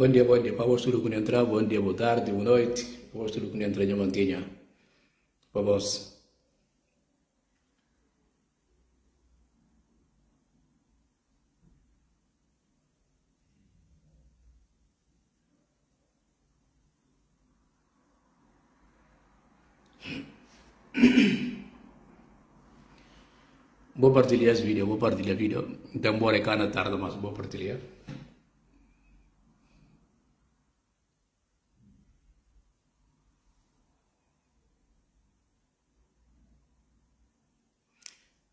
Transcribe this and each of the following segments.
Bom dia, bom dia. Para vos tudo que entrar, bom dia, boa tarde, boa noite. Para vos tudo que entrar, já mantinha. Para vós. Vou partilhar esse vídeo, vou partilhar o vídeo. Então, bora cá na tarde, mas vou partilhar.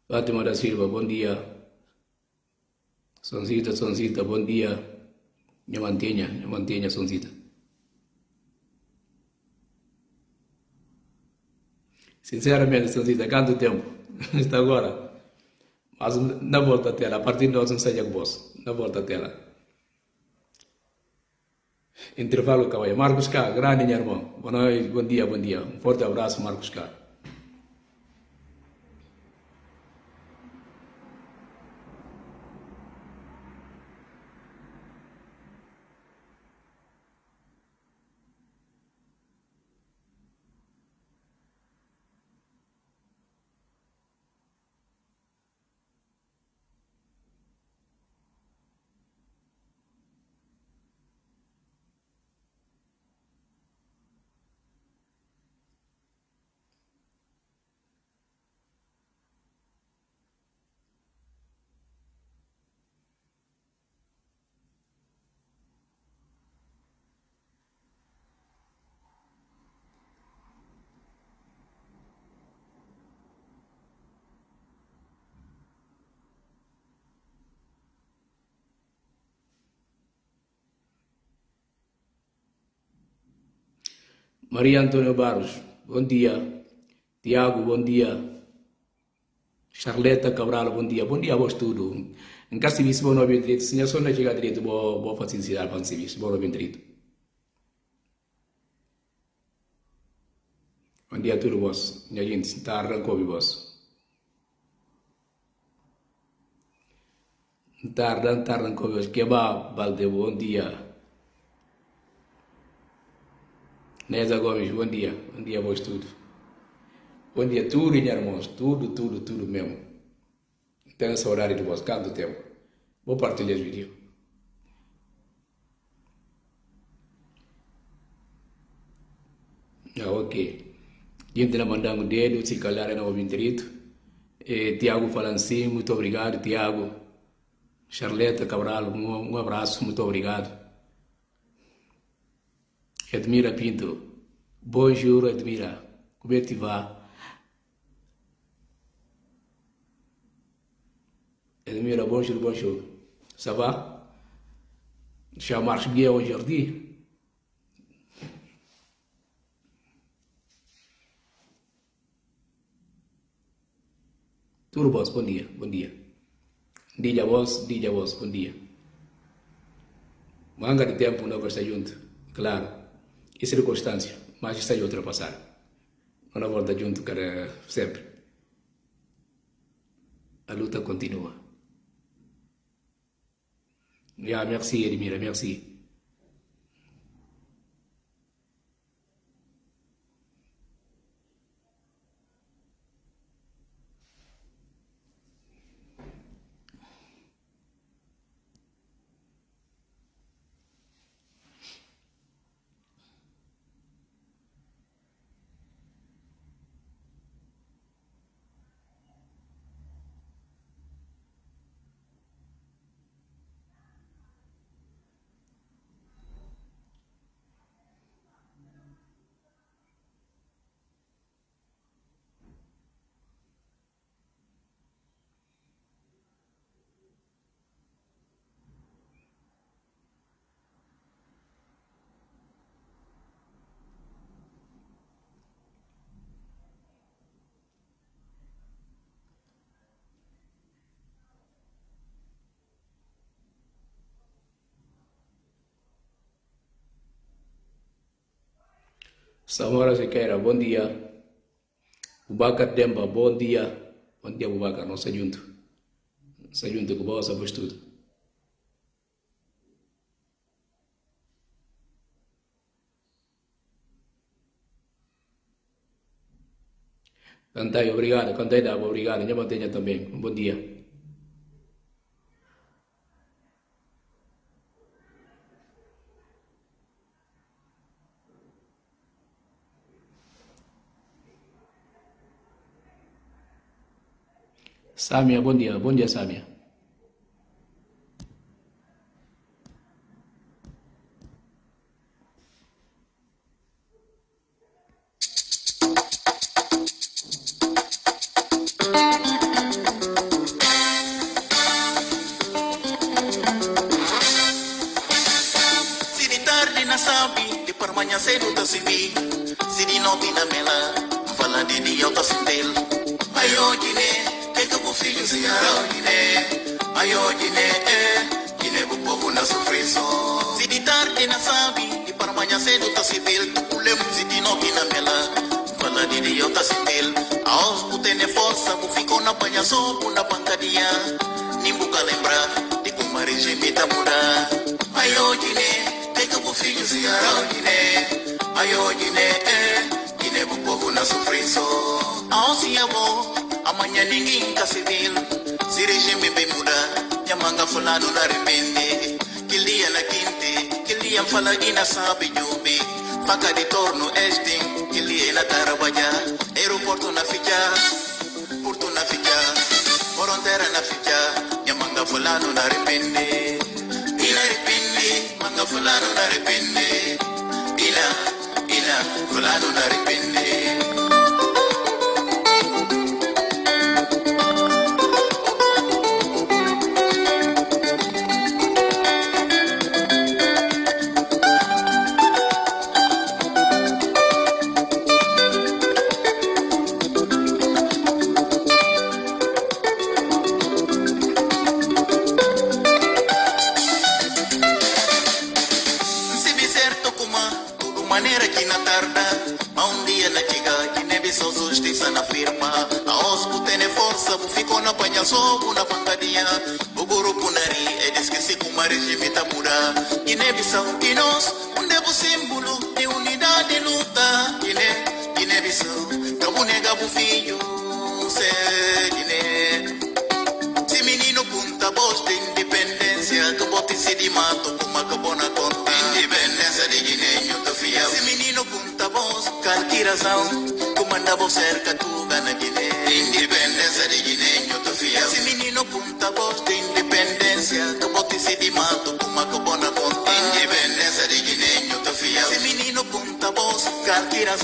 Fátima da Silva, bom dia. Sonzita, Sonzita, bom dia. Me mantenha, me mantenha, Sonzita. Sinceramente, Sonzita, quanto tempo? Está agora. Mas na volta tela, a partir de hoje não seja com. Na volta tela. Intervalo, Cauê. Marcos K, grande meu irmão. Boa noite, bom dia, bom dia. Um forte abraço, Marcos K. Maria Antônio Barros, bom dia. Tiago, bom dia. Charleta Cabral, bom dia. Bom dia a vós tudo. Em casa civis, bom novo direito. Se não não chega direito, vou fazer cidade para civis. Bom novo direito. Bom dia. dia tudo boss. Minha gente, tá arrancou boss. Tardan, tardan com os que balde, bom dia. Neza Gomes, bom dia. Bom dia, vós tudo. Bom dia, tudo, irmãos. Tudo, tudo, tudo mesmo. Tenho saudade de vós, cada tempo. Vou partilhar esse vídeo. Ah, ok. Gente, mandando o dedo, se calhar não ouvi direito. E, Tiago falando assim, muito obrigado, Tiago. Charleta Cabral, um, um abraço, muito obrigado. Edmira Pinto, bonjour Edmira, como é que vai? Edmira, bonjour, bonjour. Ça va? Já marche bien aujourd'hui? Tudo bom, bom dia, bom dia. Diga vos, diga vos, bom dia. Manga de tempo não estar junto, claro. E circunstância, mas está a ultrapassar. Não volta junto, cara, sempre. A luta continua. Yeah, merci, Edmira, merci. Samora Sequeira, bom dia. Bubacar Demba, bom dia. Bom dia, Bubacar, nossa junto. Nossa junto, que boa sabes tudo. Cantai, obrigado. Cantai, Dava, obrigado. Minha mantenha também. Bom dia. Samia, bom dia. Bom dia. retorno.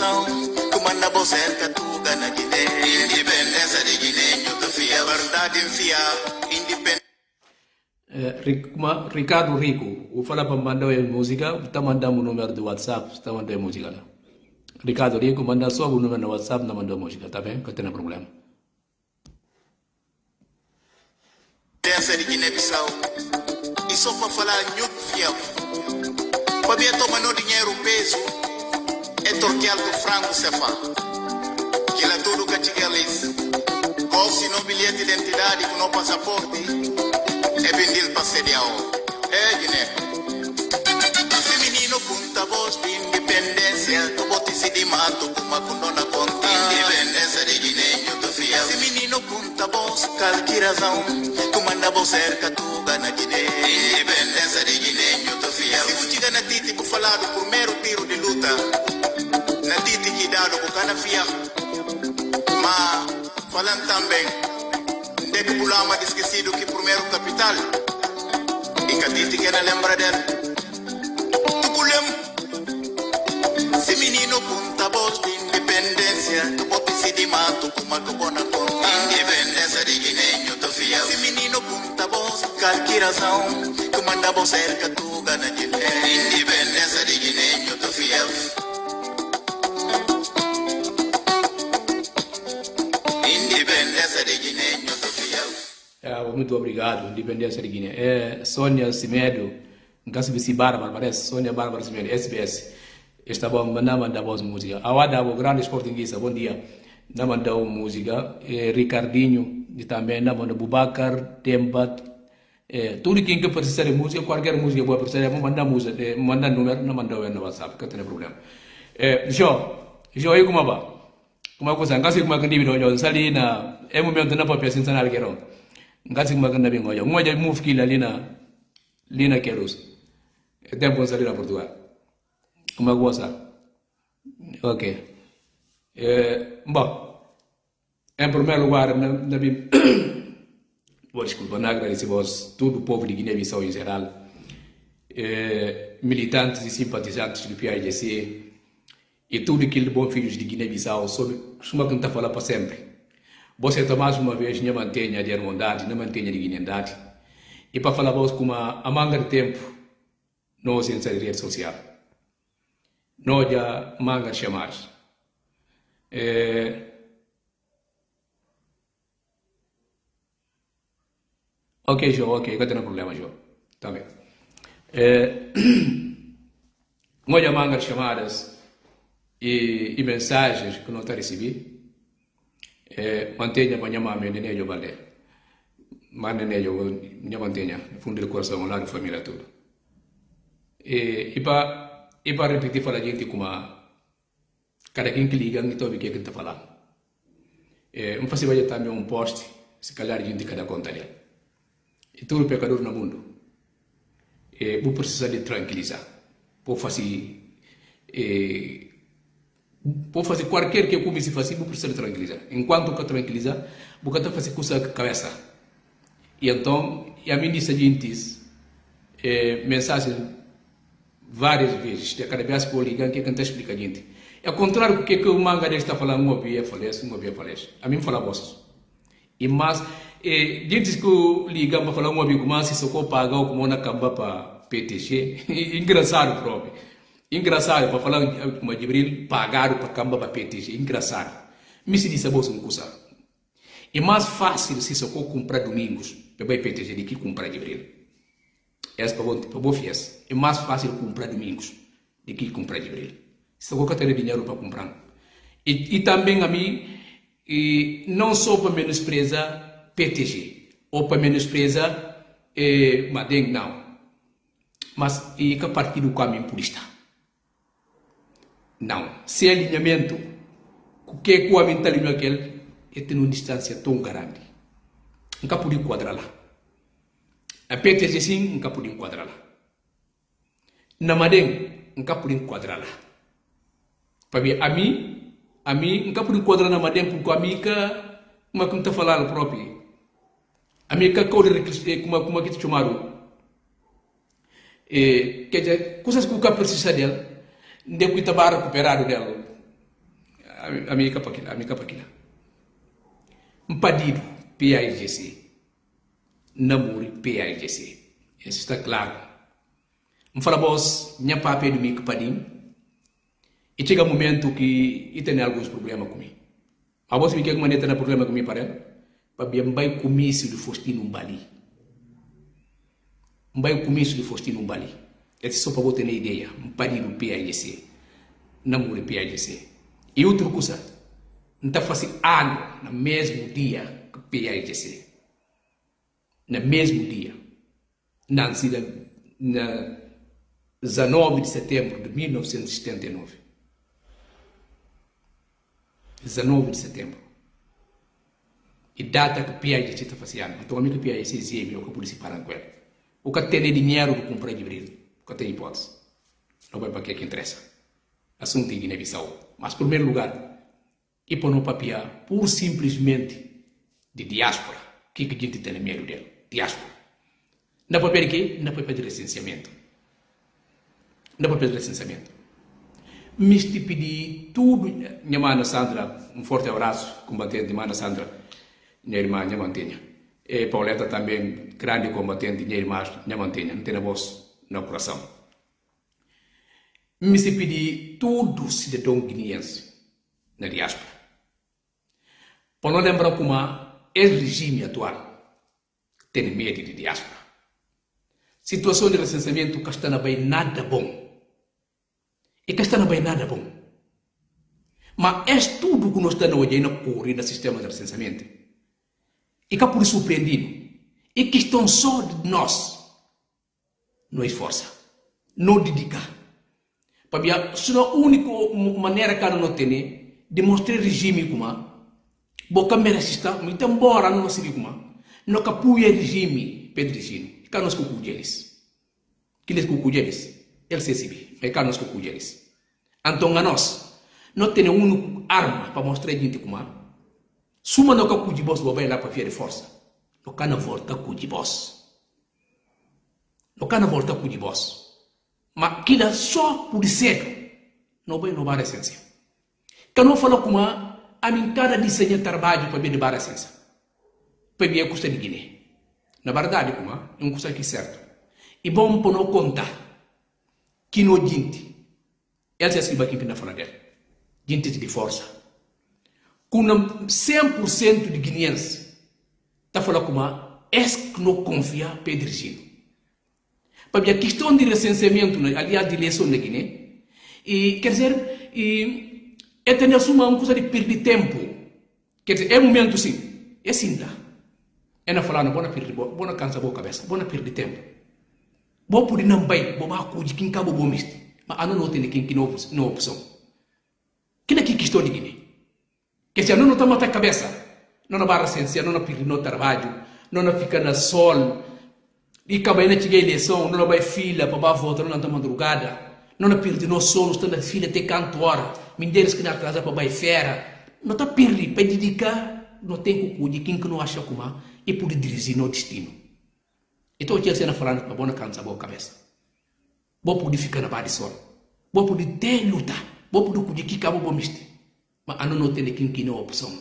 Razão, comanda voz cerca, tu gana Guiné. Independência de Guiné, fiel. Verdade enfiar, independência. Eh, Ricardo Rico, o fala para mandar a música, está mandando o número do WhatsApp, está mandando a música lá. Ricardo Rico, manda só o número no WhatsApp, não mandou a música, tá bem? Que tem problema. Dança de Guiné-Bissau. E só para falar nhuk fiel. Para ver tomar no dinheiro peso, é torquear do frango cefá. Que lá tudo que galis. Qual se no bilhete de identidade com no passaporte, é vendido para sedial. É Guiné. Se menino punta voz de independência, tu bote se de mato, kuma condona conta. Independência de Guiné, eu tô fiel. Se menino punta voz, qualquer razão, comanda voz cerca, tu gana Guiné. Independência de Guiné, eu tô fiel. Se você na titi, por falar do primeiro tiro de luta, na titi que dado, por cana fiel. Mas, falando também, de que Bulama esquecido que primeiro capital, e que a titi que não lembra dele. Tuculem. Se menino punta de independência, tu bote se de mato, como que bona conta. Independência de Guiné, eu tô fiel. Se menino punta voz, qualquer razão, comanda voz cerca, tu gana Guiné. Independência de Guiné, eu tô fiel. Muito obrigado, Independência de Guiné. É, Sônia Simedo, Ngasibisi Bárbara, parece, Sônia Bárbara Simedo, SBS. Está bom, mandar mandar voz música. Awada, o grande portuguesa, bom dia. Não mandou música. É, Ricardinho, e também não mandou Bubacar, Tembat. É, tudo quem que precisa de música, qualquer música pode precisar, vou mandar música, é, mandar número, não mandou no WhatsApp, que não tem problema. É, Jó, Jó, aí como vai? kuma kusa ngasi kuma kandi bido nyo sali na e momento na papia sin sanal kero ngasi kuma kandi bingo yo ngoja move kila lina lina keros e tempo sali na Portugal. Kuma kusa ok eh bom em primeiro lugar na, na bi Vou desculpa, não agradecer vos todo o povo de Guiné-Bissau em geral, eh, militantes e simpatizantes do PIDC, e tudo aquilo bom filhos de Guiné-Bissau, sobre uma que não está falando para sempre. Você mais uma vez não mantenha de irmandade, não mantenha de guinendade. E para falar vos com uma a manga de tempo, nós em rede social. Nós já manga de chamar. É... Ok, João, ok, não tem problema, João. Tá bem. É... Nós já manga de chamadas e, e mensagens que não está recebendo, é, mantenha para minha mãe, nem eu valé. Mas nem eu, minha mantenha, fundo de coração, lá de família tudo. E, e para e para repetir para a gente como cada quem que liga, então o que é que está falando. É, um fazer vai também um post, se calhar a gente cada conta ali. E todo pecador no mundo, é, vou precisar de tranquilizar, vou fazer eh, vou fazer qualquer que eu comece a fazer, vou precisar tranquilizar. Enquanto que tranquilizar, vou tentar fazer coisa com a cabeça. E então, e a mim disse gente, eh, mensagem várias vezes, de cada vez que eu ligar, que canta explica a gente. É ao contrário do que, que o manga dele está falando, uma via falece, uma via falece. A mim fala voz. E mas, eh, gente que eu liga para falar uma via, mas se socorro pagar como na camba para PTG, engraçado próprio. Engraçado, para falar como Jibril, pagaram para camba para PTG, engraçado. Me se disse a bolsa custa. É mais fácil se socorro comprar domingos, para PTG, do que comprar Jibril. Essa para boa fies. É mais fácil comprar domingos do que comprar Jibril. Se socorro ter dinheiro para comprar. E, e também a mim, e não só para menosprezar PTG, ou para menosprezar eh, Madeng, não. Mas e que partido do caminho purista. Não. sem alinhamento, o que é que o homem está alinhado aquele, é ter uma distância tão grande. Nunca pude enquadrar lá. A PTG sim, nunca pude enquadrar lá. Na Madem, nunca pude enquadrar lá. Para a mim, a mim, nunca pude enquadrar na Madem, porque a mim, como é que está falando próprio? A mim, como, é que te chamaram? E, quer dizer, coisas que o cara precisa dela, de que estava recuperado dela. A minha capa aqui, a minha capa aqui. Um pedido, PAIGC. Namoro, PAIGC. Isso está claro. Um fala, boss, minha papel do meu padim. E chega um momento que e tem alguns problemas comigo. A você me quer que tem problema comigo para? Para bem, vai comício do Faustino Bali mbai começo de Faustino Bali. É só você ter ideia, pari no PAGC, namoro PAGC. E outra coisa, está fazendo ano no mesmo dia que PAGC. No mesmo dia. Na, na 19 de setembro de 1979. 19 de setembro. E data que PAGC está fazendo. Então, a minha PAGC é o que polícia para com ele. O que tem dinheiro para comprar de brilho, o que tem hipótese. Não vai para que é que interessa. Assunto em Guiné-Bissau. Mas, em primeiro lugar, e para não papiar, por simplesmente de diáspora. O que, que a gente tem medo dele? Diáspora. Não para pedir quê? Não para pedir licenciamento. Não para pedir licenciamento. Me pedi tudo. Minha mãe Sandra, um forte abraço, combatente de Mana Sandra, minha irmã, minha mantenha e Pauleta também, grande combatente, dinheiro mais, não mantenha, não tem a voz no coração. Me se tudo cidadão guineense na diáspora. Para não lembrar como é o regime atual tem medo de diáspora. Situação de recenseamento que está bem nada bom. E que está bem nada bom. Mas é tudo que nós estamos olhando na corrida do sistema de recenseamento e que por surpreendido. E questão só de nós não esforça, não dedica. Para se a única maneira que não tem de mostrar regime como boca merece muito embora não se como não capuia regime pedrigino, que nós cucu deles. Que eles cucu deles, eles se sibi, mas que nós cucu deles. Então a nós não tem uma arma para mostrar gente como Suma no ka kuji boss bobai la pa fiere força. No kana volta kuji boss. No kana volta kuji boss. Ma kila só por cedo. No vai no bar essência. Kano fala kuma amin cada desenho trabalho para bem bar essência. Para bem custa de Guiné. Na verdade kuma é um custa aqui certo. E bom para não contar que no gente. Ela se escreve aqui na fala dela. Gente de força com 100% de guineenses está falando como é que não confia Pedro Gino. Para a questão de recenseamento, né, aliás, de eleição na Guiné, e, quer dizer, e, é ter uma coisa de perder tempo. Quer dizer, é momento sim, é sim lá. É na falar, não, bona perder, bona cansa boa cabeça, bona perder tempo. Boa por não vai, boa acudir quem cabo bom misto. Mas a não tem quem que não opção. Que é que questão de Guiné? Que se não está a cabeça, não vai ciência, não perde no trabalho, não fica na sol, e acaba na chegar eleição, não vai fila para votar, não está madrugada, não perde no sono, está na fila até canto hora, mindeiros que na casa para vai fera, não está perde para dedicar, não tem cucu de quem que não acha como e pode dirigir no destino. Então, o que você está falando para boa cansa boa cabeça. Boa pode ficar na barra de sol. Boa pode ter luta. Boa pode cuidar que cabo bom mistério mas ano não tem quem que não opção.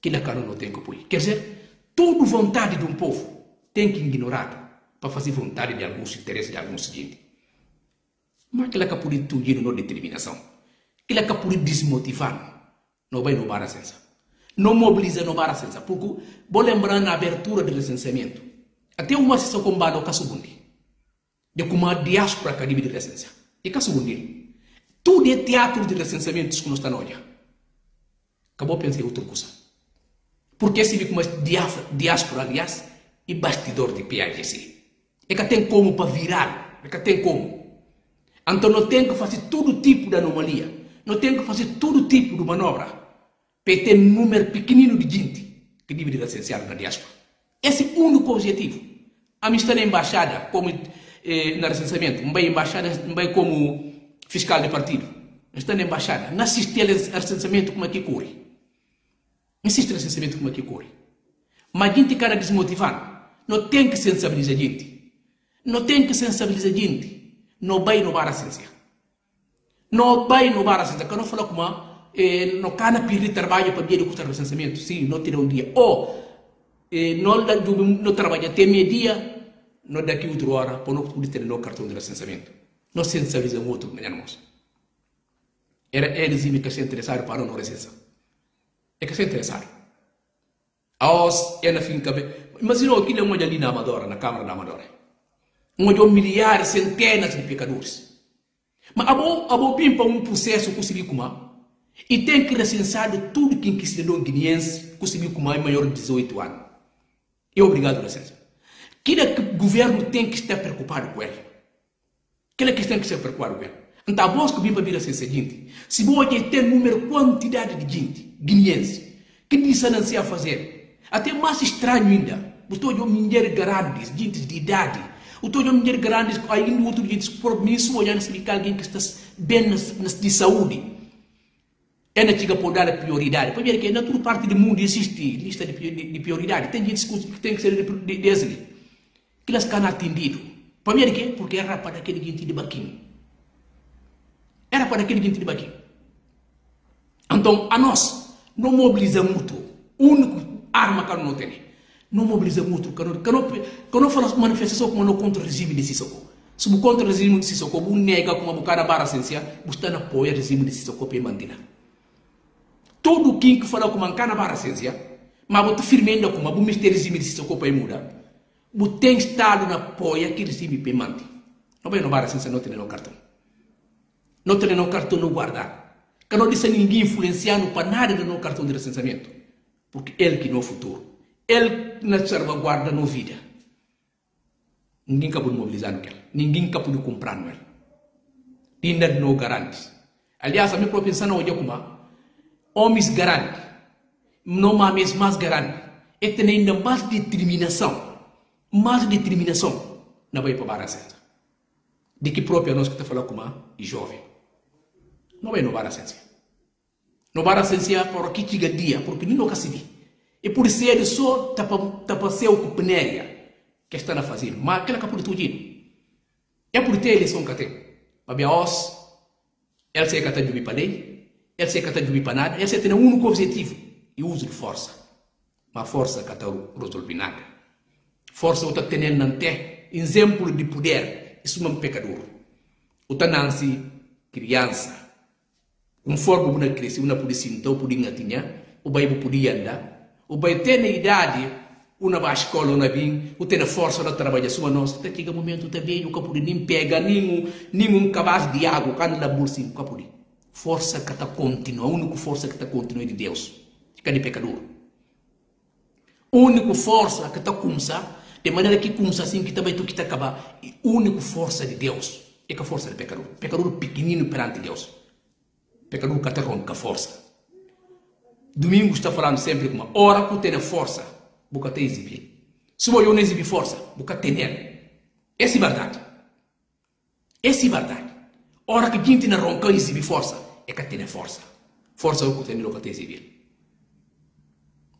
Que na cara não tem que pôr. Quer dizer, toda vontade de um povo tem que ignorar para fazer vontade de alguns interesses de alguns gente. Mas aquela que pode tudo não determinação. Aquela que pode desmotivar. Não vai inovar a sensa. Não mobiliza inovar a sensa. Porque vou lembrar na abertura do licenciamento. Até uma sessão com o Kassubundi. De como a diáspora academia de licença. E Kassubundi. Tudo é teatro de recenseamentos que nós estamos olhando. acabou pensar em outra coisa. Porque se vê como diáspora, aliás, e bastidor de PAGC. É que tem como para virar, é que tem como. Então não tem que fazer todo tipo de anomalia, não tem que fazer todo tipo de manobra para ter um número pequenino de gente que deve licenciar na diáspora. Esse é o único objetivo. A minha na embaixada, como eh, no recenseamento, não vai embaixada, não vai como fiscal de partido. Está na embaixada, não assiste ao recenseamento como é que corre. Não assiste ao recenseamento como é que corre. Mas a gente cara desmotivado. Não tem que sensibilizar a gente. Não tem que sensibilizar a gente. Não vai inovar a ciência. Não vai inovar a ciência. Quando eu falo como eh, não cana perder trabalho para ver o recenseamento, sim, não terá um dia. Ou eh, não, não trabalha até meio-dia, não daqui outra hora, para não poder ter o cartão de recenseamento. Não sensibiliza o outro, minha irmã. Era eles que se interessaram para não recensa. É que se interessaram. Aos é na fim cabe Imagina é uma ali na Amadora, na Câmara da Amadora. Onde há milhares, centenas de pecadores. Mas há bom para um processo conseguir como e tem que recensar de tudo que é cidadão guineense conseguiu como é maior de 18 anos. É obrigado licença. Aquilo é que o governo tem que estar preocupado com ele. Aquilo é que tem que estar preocupado com ele. Então, a voz que vem para vir a ser seguinte: se você tem número, quantidade de gente guineense que disse não se a fazer, até mais estranho ainda, utojo mulher grandes, gente de idade. Utojo mulher grandes, ainda outro gente, por mim, se olhar se alguém que está bem de saúde. É na tiga por dar a prioridade. Para ver que na toda parte existe lista de, de, de prioridade. Tem gente que tem que ser de, de, Que elas ficam atendidos. Para ver que Porque era para aquele gente de baquinho. Era para aquele gente de baquinho. Então, a nós, não mobilizamos muito. Único arma que não tem não mobiliza muito. Quando, quando, quando fala manifestação como no contra o regime de Sissoko, se o contra o regime de Sissoko, o nega como o cara barra ciência, você não apoia o regime de Sissoko para manter. Todo quem que fala como um cara barra ciência, mas você firme ainda como o regime de Sissoko para mudar, você tem estado na apoia aquele regime para manter. Não vai no barra ciência, não tem no cartão. Não tem no cartão no guardar. Que não disse ninguém influenciando para nada no cartão de recenseamento. Porque ele que no futuro. Ele na salvaguarda no vida. Ninguém capaz de mobilizar no Ninguém capaz de comprar no. Ainda não garante. Aliás, a minha própria pensando hoje como homens garante. Não mais mais garante. E tem ainda mais determinação. Mais determinação. Não vai para certa. De que própria nós que está falando como jovem. Não vai inovar a ciência. Inovar a ciência por que chega dia, porque não nunca se viu. E por ser só tapa ser o penéria que está a fazer. Mas aquela que por tudo. É por ter eleição que tem. Para os, ele se cata de para lei, ele se cata de para nada, ele se tem um único objetivo e uso de força. Mas força que está resolver nada. Força o está tendo não tem exemplo de poder, isso é um pecador. O nasce criança, conforme uma cresce, uma polícia então podia tinha, o bairro podia andar, o bai ter idade una ba escola una bin o ter força de trabalhar sua nossa até chega momento veio o capuri nem pega nenhum nenhum cabaz de água quando na bolsa o capuri força que está contínua a única força que está contínua é de Deus que de pecador a única força que está começar de maneira que começa assim que também tu que está acabar a única força de Deus é que a força de pecador pecador pequenino perante Deus. Pecador que está com a força Domingo está falando sempre como hora que tem força, boca tem exibir. Se eu não exibir força, boca tem Essa é verdade. Essa é verdade. Hora que a gente não ronca exibir força, é que tem força. Força é o que tem que exibir.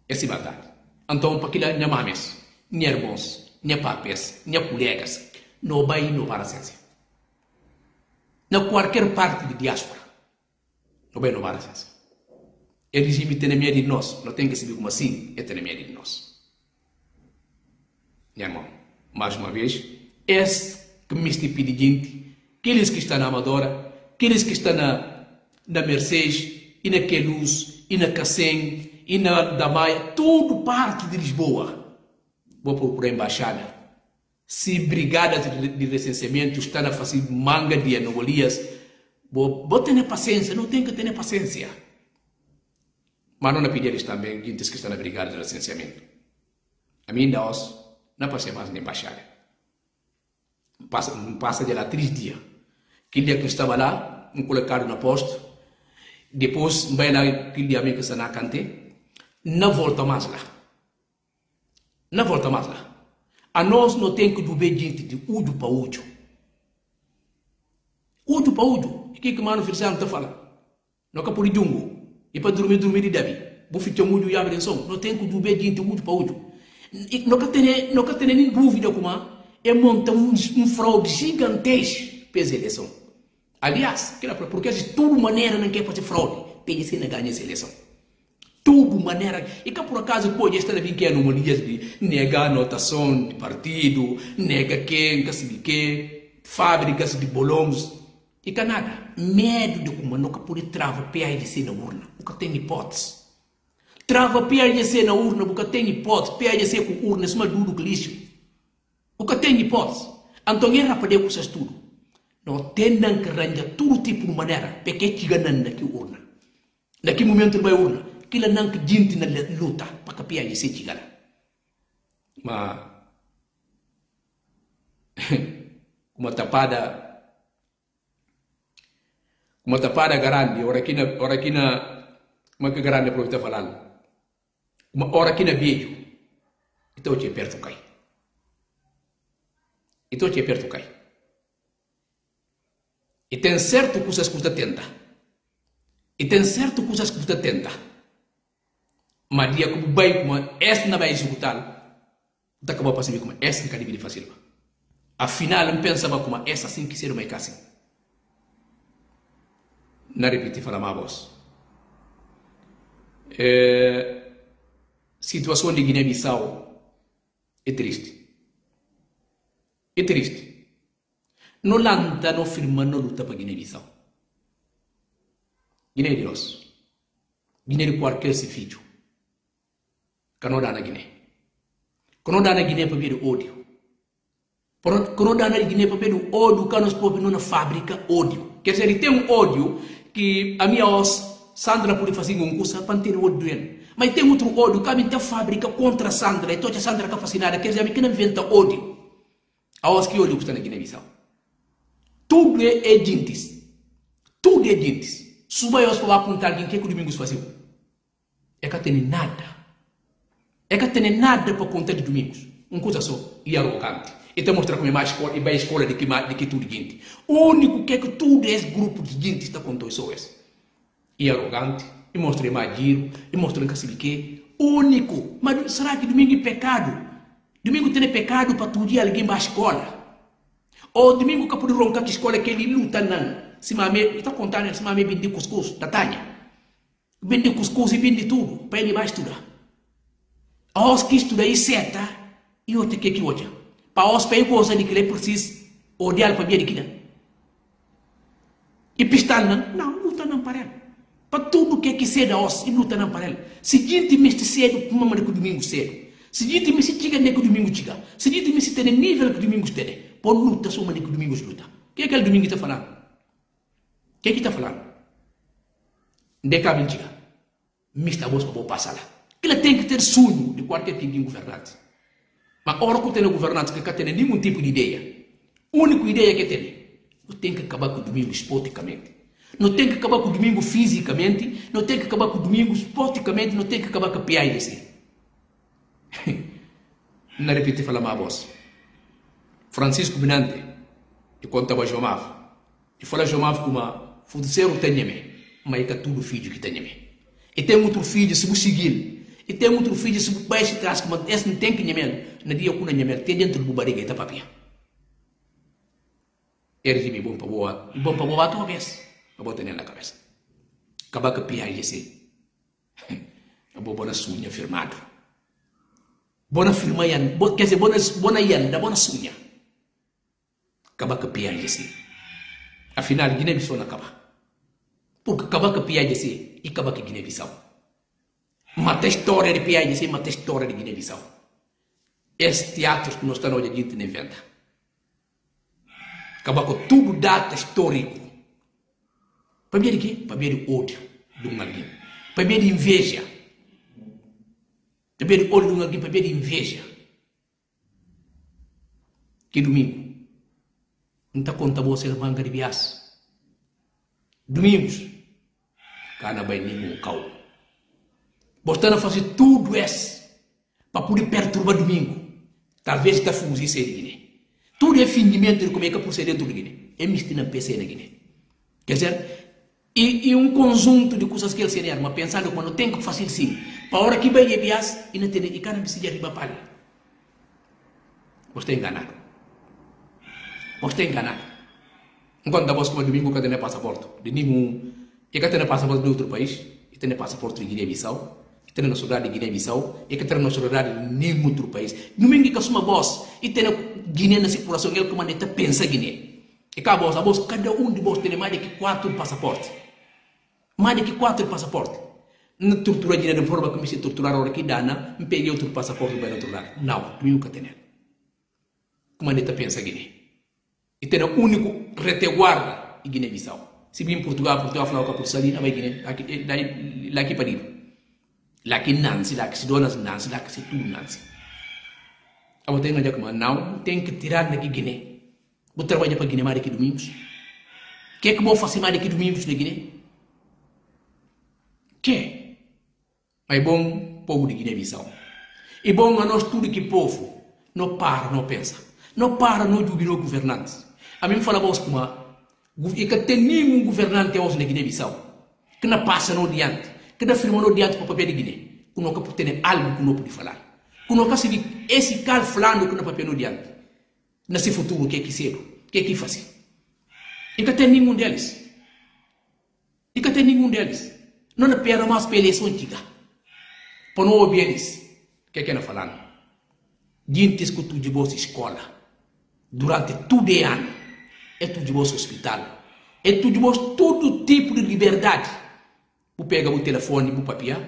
Essa é verdade. Então, para aquilo, não mames, nem irmãos, nem papéis, nem colegas, não vai inovar a ciência. Na qualquer parte de diáspora, não vai inovar a ciência. E regime tem medo de nós. Não tem que saber como assim é ter medo de nós. Minha irmão, mais uma vez, esse que me está pedindo, aqueles que estão na Amadora, aqueles que estão na, na Mercedes, e na Queluz, e na Cacém, e na Damaia, tudo parte de Lisboa. Vou procurar a embaixada. Se brigadas de recenseamento estão a fazer manga de anomalias, vou, vou ter paciência, não tem que ter paciência. Mas não pedir eles também, gente que estão na brigada de licenciamento. A mim ainda não passei mais nem baixar. Passa, passa de lá três dias. Que dia que eu estava lá, um colocado na posto, depois vai lá aquele dia que está na cante, não volta mais lá. Não volta mais lá. A nós não tem que duber gente de údio para údio. Údio para údio. O que que mano oficial está falando? Não é por jungo. E para dormir, dormir de Davi. Vou ficar muito e abre som. Não tem que duber gente údio para údio. Não tem, não tem nem dúvida como é montar um, fraude gigantesco para essa eleição. Aliás, porque de toda maneira não quer fazer fraude, tem que ser ganhar essa eleição. Tudo maneira. E que por acaso pode estar a vir que é numa de negar anotação de partido, nega quem, que se que, fábricas de bolões. E que nada. Medo de como nunca pode travar PAIDC na urna. Nunca tem hipótese. Trava PAIDC na urna, nunca tem hipótese. PAIDC com urna, isso é duro que lixo. Nunca tem hipótese. Então, para Deus essas tudo. Não tem que arranjar todo tipo de maneira, porque te ganhando naquela urna. Naquele momento vai urna kila nank jinti na luta paka pia yese chigala ma kuma tapada kuma tapada garandi ora kina ora kina maka garandi pro falal kuma ora kina biejo ito che perto kai ito che perto kai e tem certo coisas que você tenta e tem certo coisas que você tenta ma dia ko bay kuma es na bay executar da ka ba pasibi kuma es ka dibi facile ba a final pensa ba kuma es assim que ser mai kasi na repeti fala ma boss é, situação de Guiné-Bissau é triste. É triste. Não lanta não firma não luta para Guiné-Bissau. Guiné de nós Guiné de qualquer se filho. Kano dana gine kono dana gine pa bedu audio kono dana gine pa bedu audio kano spopi nona fábrica audio quer dizer tem um audio que a minha os Sandra um curso para ter audio dele mas tem outro audio que a minha fábrica contra Sandra. Então a Sandra que fascinada quer dizer a minha inventa audio a os que audio que está na Guiné-Bissau tudo é agentes tudo é agentes suba eu para apontar quem que o Domingos fazia é que tem nada. É que tem nada para contar de domingos. Uma coisa só, e arrogante. Te mostrar como é mais escola, e vai a escola de que, de que tudo gente. O único que é que tudo esse grupo de gente está com dois pessoas. E arrogante, e mostra mais giro, e mostra que se que. Único. Mas será que domingo é pecado? Domingo tem pecado para todo dia alguém vai à escola. Ou domingo que pode roncar que escola que ele luta não. Se mame, está contando, se mame vende cuscuz, da Tânia. Vende cuscuz e vende tudo, para ele vai estudar. Aos que estuda e seta, e outra que que outra. Para os pei coisa de que ele precisa odiar para ver aqui. E pistal não, não, luta não para. Para tudo que que cedo os e luta não para ele. Se gente me cedo, mamãe que domingo cedo. Se gente me se tiga nem que domingo tiga. Se gente me se tem nível que domingo tem. Por luta só mamãe que domingo luta. O que é que ele domingo está falando? O que é que está falando? De cá mentira. Mista voz para passar lá. Ele tem que ter sonho de qualquer tipo de governante. Mas a hora que tem governante que não tem nenhum tipo de ideia, a única ideia que tem, tem que acabar com o domingo esportivamente. Não tem que acabar com o domingo fisicamente, não tem que acabar com o domingo esportivamente, não tem que acabar com a PIDC. não repete falar mais voz. Francisco Binante, e contava Jomav, e fala Jomav como, fudeiro tem mas é tudo filho que tem E tem outro filho, se você seguir, e tem outro filho se vai se traz como esse não tem que nyemel na dia kuna nyemel tem dentro do barriga tá papia ele de bom para boa bom para boa tua vez a bota na cabeça acaba que pia esse a boa bona sunha firmado bona firma yan. Quer dizer bona bona yan. Da bona sunha acaba que pia esse afinal Guiné-Bissau não acaba porque acaba que pia esse e acaba que Guiné-Bissau Mata história de Piaia, sim, mata história de Guiné-Bissau. Esse teatro que nós estamos hoje a gente inventa. Acaba com tudo data histórico. Para ver o quê? Para ver o ódio um alguém. de inveja. Ver de olho alguém, de inveja. Que domingo, não está conta você de bias. Domingos, cana vai nenhum cau. Bostando a fazer tudo isso para poder perturbar domingo. Talvez está fugir ser Guiné. Tudo é fingimento de como é que proceder de Guiné. É mistura na PC na Guiné. Quer dizer, e, e, um conjunto de coisas que ele se mas pensando quando tem que fazer sim, para a hora que vai bias e não tem e cara precisa arriba para Você enganado. Você enganado. Enquanto da vossa como domingo que tem passaporte, de nenhum, e que tem passaporte de outro país, e tem passaporte de Guiné-Bissau, e tem nacionalidade de Guiné-Bissau, e que tem nacionalidade de nenhum outro país. Domingo que assuma voz, e tem Guiné na circulação, ele como a pensa Guiné. E cá, voz, a voz, cada um de vós tem mais de quatro passaportes mais de que quatro passaportes. Não tortura de forma como se torturar hora que não, me peguei outro passaporte para lado. Não, tu nunca tem. Como a gente pensa Guiné. E tem o único reteguarda em Guiné-Bissau. Se vim em Portugal, Portugal falava com a Portugal, vai Guiné, lá aqui para ir. Lá que Nancy, lá que se donas Nancy, lá que se tudo Nancy. A você tem que dizer, não, tem que tirar daqui Guiné. Vou trabalhar para Guiné mais daqui domingos. O que é que vou fazer mais daqui domingos na Guiné? Que é bom povo de Guiné-Bissau. É bom a nós tudo que povo não para, não pensa. Não para, não duvida governantes. A mim fala vos como e que tem nenhum governante hoje na Guiné-Bissau que não passa no diante, que não firma no diante para o papel de Guiné, que não pode ter algo que não pode falar. Que não ser esse cara falando que não papel no diante. Nesse futuro, o que é que ser? O que é que fazer? E que tem nenhum deles. E que tem nenhum deles. Não pela eleição antiga. Para não ouvir eles. O que é que ele falando? Gente que tu de vossa escola. Durante todo o ano. É tudo de vosso hospital. É tudo de vosso todo tipo de liberdade. Você pega o telefone, o papel.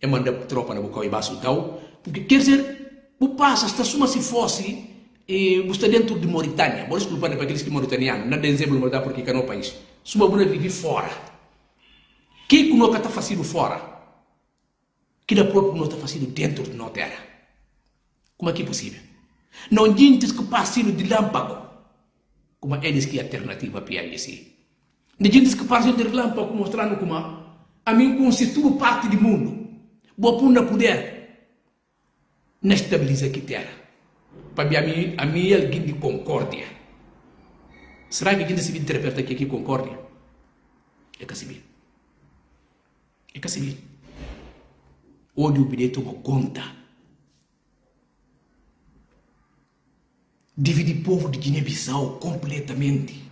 E manda tropa na boca e baixo tal. Porque quer dizer, o passa, está suma se fosse e você dentro de Mauritânia, vou explicar para aqueles que mauritanianos, não é exemplo Mauritânia porque é no país. Suma buna vive fora. Que que nós está fazendo fora? Que da próprio nós está fazendo dentro de nossa terra? Como é que é possível? Não gente que passam de lâmpago. Como é eles que é alternativa para isso? Não gente que passam de lâmpago mostrando como a mim constitui parte do mundo. Boa punda poder. Não estabiliza aqui terra. Para a mim é alguém de concórdia. Será que alguém se interpreta aqui concórdia? É que se é civil. Onde o bilhete toma conta. Divide o povo de Guiné-Bissau completamente.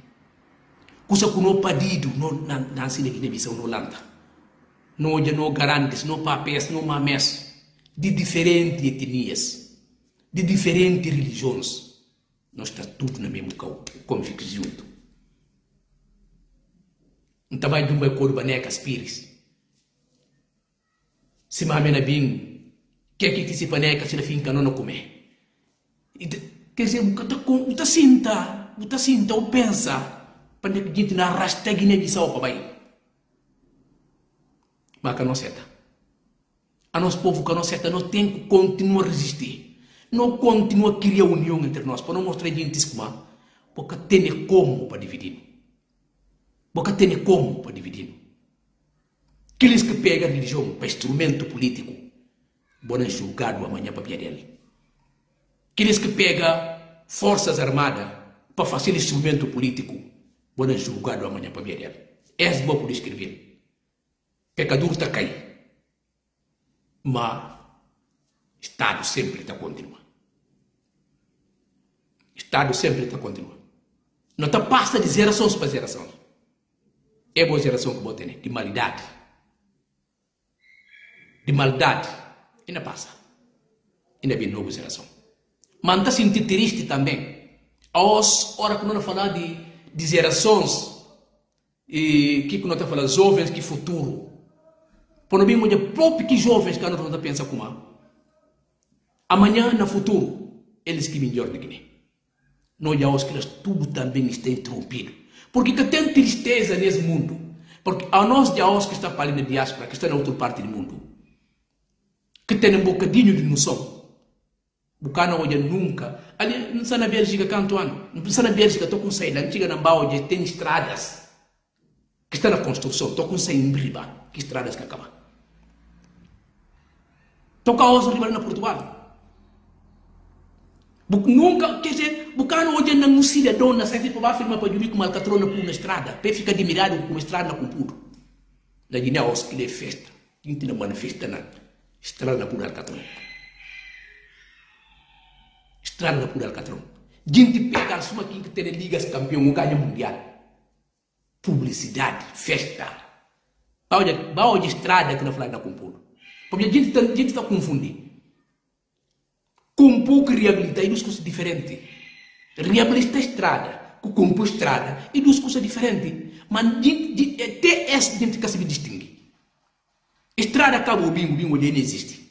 Coisa que não pedido na, na de Guiné-Bissau não lanta. Não já não garantes, não papéis, não mames. De diferentes etnias, de diferentes religiões. Nós está tudo na mesma convicção. Então vai de uma cor banecas pires si mamena bing que que se paneca se na finca não comer quer dizer buta com buta sinta buta sinta o pensa para que gente na rasta guiné bissau para vai maka não seta. A nosso povo que não seta não tem que continuar resistir. Não continua a união entre nós para não mostrar gente como porque tem como para dividir. Porque tem como para dividir Aqueles que pegam a religião para instrumento político, vão julgado amanhã para dele. Aqueles que pegam forças armadas para fazer instrumento político, vão julgado amanhã para dele. És bom por escrever. Pecador está cair. Mas Estado sempre está continuando. Estado sempre está continuando. Não está passa de gerações para gerações. É boa geração que vou ter, de malidade de maldade, ainda passa. Ainda vem nova geração. Mas está sentindo triste também. Aos hora que nós falar de, de gerações, e que nós estamos falando, jovens que futuro. Por bem, muito próprio que jovens que nós estamos pensando como amanhã no futuro, eles que melhor de Guiné. Nós já que tudo também está interrompido. Porque tem tristeza nesse mundo. Porque a nós de aos que está ali na diáspora, que está na outra parte do mundo, que tem um bocadinho de noção, Bucana hoje nunca. Ali, não está na Bélgica, canto ano. Não está na Bélgica, estou com saída. Antiga na hoje tem estradas que está na construção. Estou com saída em Briba, que estradas que acabam. Estou com a Osa Ribeiro na Portugal. Nunca, quer dizer, Bucano hoje não musília dona, sai tipo, vai firma para juri com alcatrona por uma estrada. Para ficar admirado com uma estrada com puro. Na Guiné, os que lhe festa. Não manifesta na estrada na pura alcatrona estrada por Alcatrão. Gente pega suma aqui que tem ligas campeão, ganha mundial. Publicidade, festa. Baú de estrada que não fala da Compulo. Porque a gente está tá confundindo. Compu que reabilita e duas coisas diferentes. Reabilita a estrada, que compu estrada e duas coisas diferentes. Mas até essa gente que se distingue. Estrada acabou, bingo, bingo, não existe.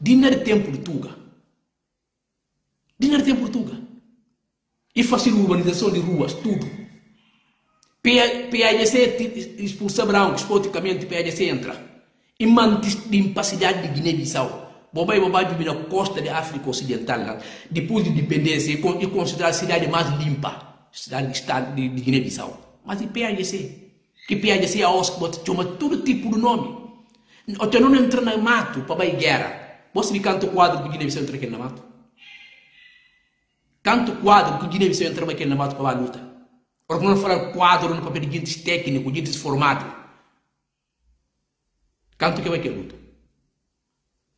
Dinheiro tempo de tuga. Dinheiro tem Portugal. E a urbanização de ruas, tudo. PADC expulsa branco, esportivamente PADC entra. E mantém a capacidade de Guiné-Bissau. Bobai Bobai vive na costa da África Ocidental, depois de independência, e considerada a cidade mais limpa, cidade de, de Guiné-Bissau. Mas e PADC? Que PADC é a OSC, chama todo tipo de nome. Até não entra no mato para ir guerra. Você me canta o quadro de Guiné-Bissau entra aqui no mato? Tanto quadro que o Guiné-Bissau entrou aqui na mata para a luta. Porque não falar quadro no papel de gente técnico, gente formado. Canto que vai que luta.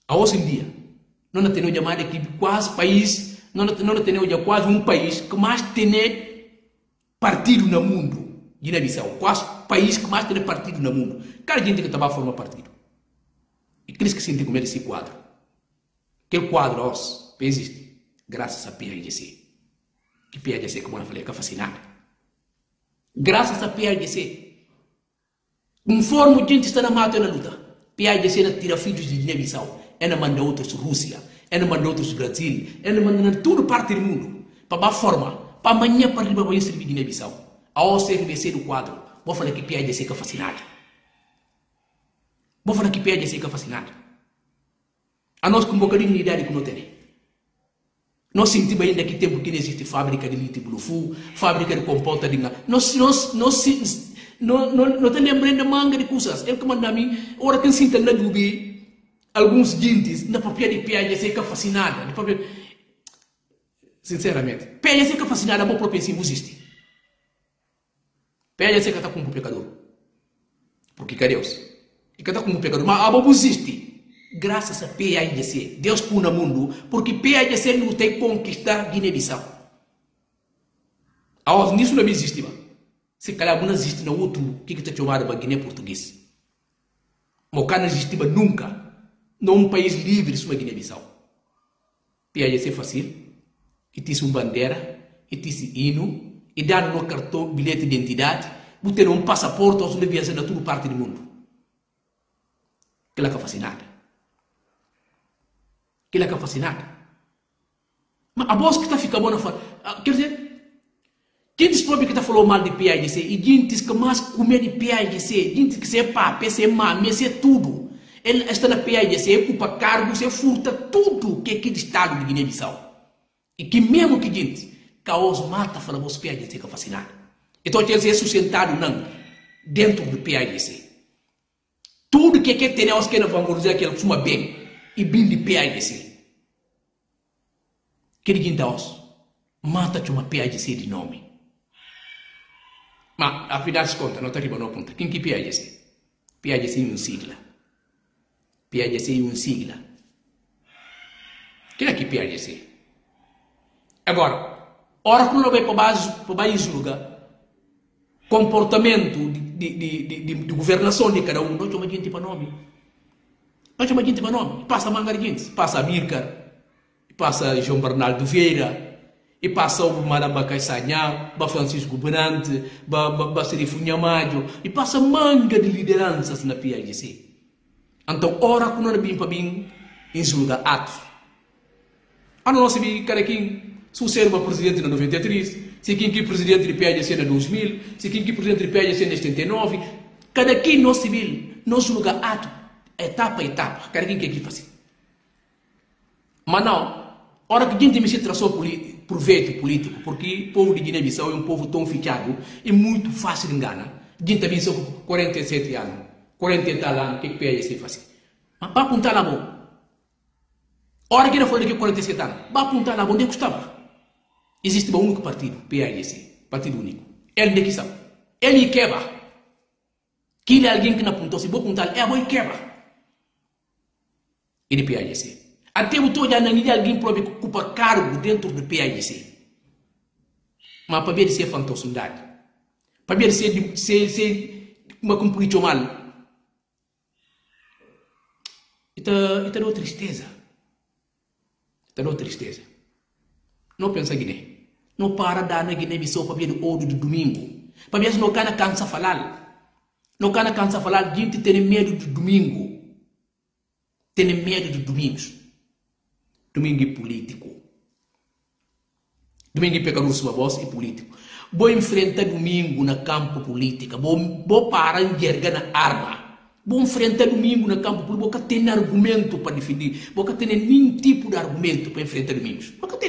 A hoje em dia, não temos chamada aqui quase país, não, temos quase um país que mais tem partido no mundo. Guiné-Bissau, quase país que mais tem partido no mundo. Cada gente que estava a formar partido. E que que sente comer esse quadro. Aquele quadro, ó, existe graças a PRDC. E PRDC, como eu falei, é fascinante. Graças a PRDC. Conforme a gente está na mata na luta, PRDC não tira filhos de Guiné-Bissau, ela manda outros Rússia, ela manda outros Brasil, ela manda toda parte do mundo, para a forma, para amanhã para vai servir Guiné-Bissau. Ao CRBC do quadro, vou falar que PRDC é fascinante. Vou falar que PRDC é fascinante. A nós com um bocadinho de idade que não tem. Nós sentimos ainda que tempo que existe fábrica de leite blufu, fábrica de compota de nós nós nós não não não tem lembrando manga de coisas. Ele que manda mim, hora que sinta na dubi, alguns gente na própria de piada fica fascinada, de própria sinceramente, piada fica fascinada, bom próprio assim existe. Piada fica tá com o pecador. Porque que Deus? E que tá com o pecador, mas a bobo existe graças a PAIDC. Deus no mundo, porque PAIDC não tem conquistar Guiné-Bissau. Aos nisso não existe, mas se calhar não existe no outro, que está chamado para Guiné português. Mas não existe nunca, num país livre sobre Guiné-Bissau. PAIDC é fácil, e tem uma bandeira, e tem hino, e dá no cartão, bilhete de identidade, você um passaporte, você viaja na toda parte do mundo. Aquela que é que é fascinado. Mas a voz que está ficando boa, ah, quer dizer, gente próprio que está falando mal de PIDC e gente que mais comer de PIDC, gente que se é papo, se é mame, se é tudo. Ele está na PIDC, ocupa cargos, se furta tudo que é aqui do estado de Guiné-Bissau. E que mesmo que gente, caos mata, fala, você PIDC que é fascinado. Então, ele é sustentado não, dentro do PIDC. Tudo que é que tem, nós valorizar, que ele costuma bem e bindi PIDC. Kiriguindaos, mata-te uma PIDC de nome. Mas, afinal de contas, não está arribando ao ponto. Quem que PIDC? PIDC é um sigla. PIDC é um sigla. Quem é que PIDC? Agora, ora que não vai para base, para base julga comportamento de, de, de, de, de governação de cada um, não chama gente para nome. Nós chamamos gente para nome. Passa Mangariguintes, passa Amílcar, passa João Bernardo Vieira, e passa o Maramba Caixanhá, ba Francisco Benante, ba Serifo Nhamadio, e passa manga de lideranças na PIGC. Então, ora que não bem para mim, em lugar atos. A nossa vi carequim, se ser uma presidente na 93, se quem que presidente de PIGC na 2000, se quem que presidente de PIGC na 79, Cada aqui no civil, não julga ato, etapa a etapa, cada quem que faça. Mas não, hora que a gente me se traçou proveito político, porque o povo de Guiné-Bissau é um povo tão fichado e muito fácil de enganar. A gente também são 47 anos, 40 e tal anos, o que que é esse fácil? Mas para apontar lá bom. Hora que ele foi daqui 47 anos, para apontar lá bom, onde é que estava? Existe um único partido, PAIC, partido único. Ele de que sabe? Ele quebra. Que ele é alguém que não apontou, se vou apontar, é bom quebra. Ele PAIC. Até o todo ano de alguém pode ocupar cargo dentro do PAIC. Mas para ver se é fantosidade. Para ver se se se uma cumprido mal. Então, então é tristeza. Então é tristeza. Não pensa Guiné. Não para dar na Guiné-Bissau para o ouro do domingo. Para se não cana cansa falar. Não cana cansa falar, gente tem medo do domingo. Tem medo do domingos. Domingo é político. Domingo é sua voz e político. Vou enfrentar domingo na campo política. Vou, vou parar enxergar na arma. Vou enfrentar domingo na campo político. Vou ter argumento para defender. Vou ter nenhum tipo de argumento para enfrentar domingos. Vou ter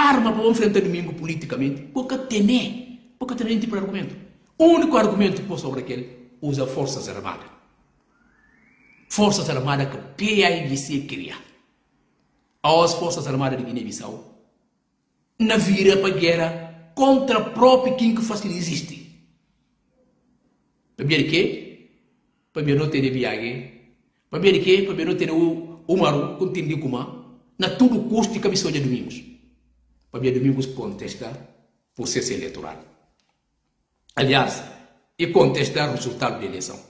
arma para enfrentar domingo politicamente. Ter Vou ter nenhum tipo de argumento. O único argumento que posso sobre aquele usa Forças Armadas. Forças Armadas que o PAIGC cria. As Forças Armadas de Guiné-Bissau na vira para guerra contra o próprio quem que faz que existe. Ver que? Ver não ter viagem. Ver que? Ver não ter o o como na todo custo de cabeça de domingos. Para ver domingos contesta o processo eleitoral. Aliás, e contestar o resultado da eleição.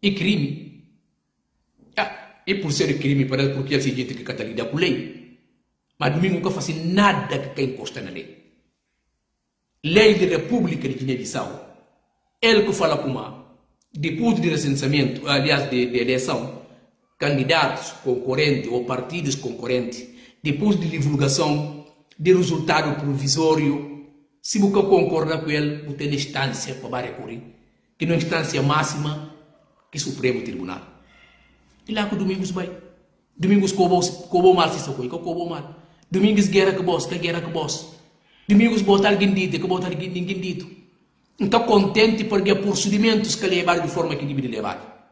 E crime. Ah, e por ser crime, parece porque é o seguinte que Catalina com lei. Mas domingo nunca faz nada que quem encosta na lei. Lei de República de Guiné-Bissau. Ele que fala com uma, depois de recenseamento, aliás, de, de eleição, candidatos concorrentes ou partidos concorrentes, depois de divulgação de resultado provisório se você concorda com ele, você tem instância para recorrer, que não é instância máxima, que é Supremo Tribunal. E lá que Domingos vai. Domingos cobrou mal se sacou, que cobrou mal. Domingos guerra que boss, que guerra que boss. Domingos botar alguém dito, que botar alguém dito. Então contente porque há procedimentos que levaram de forma que deve levar.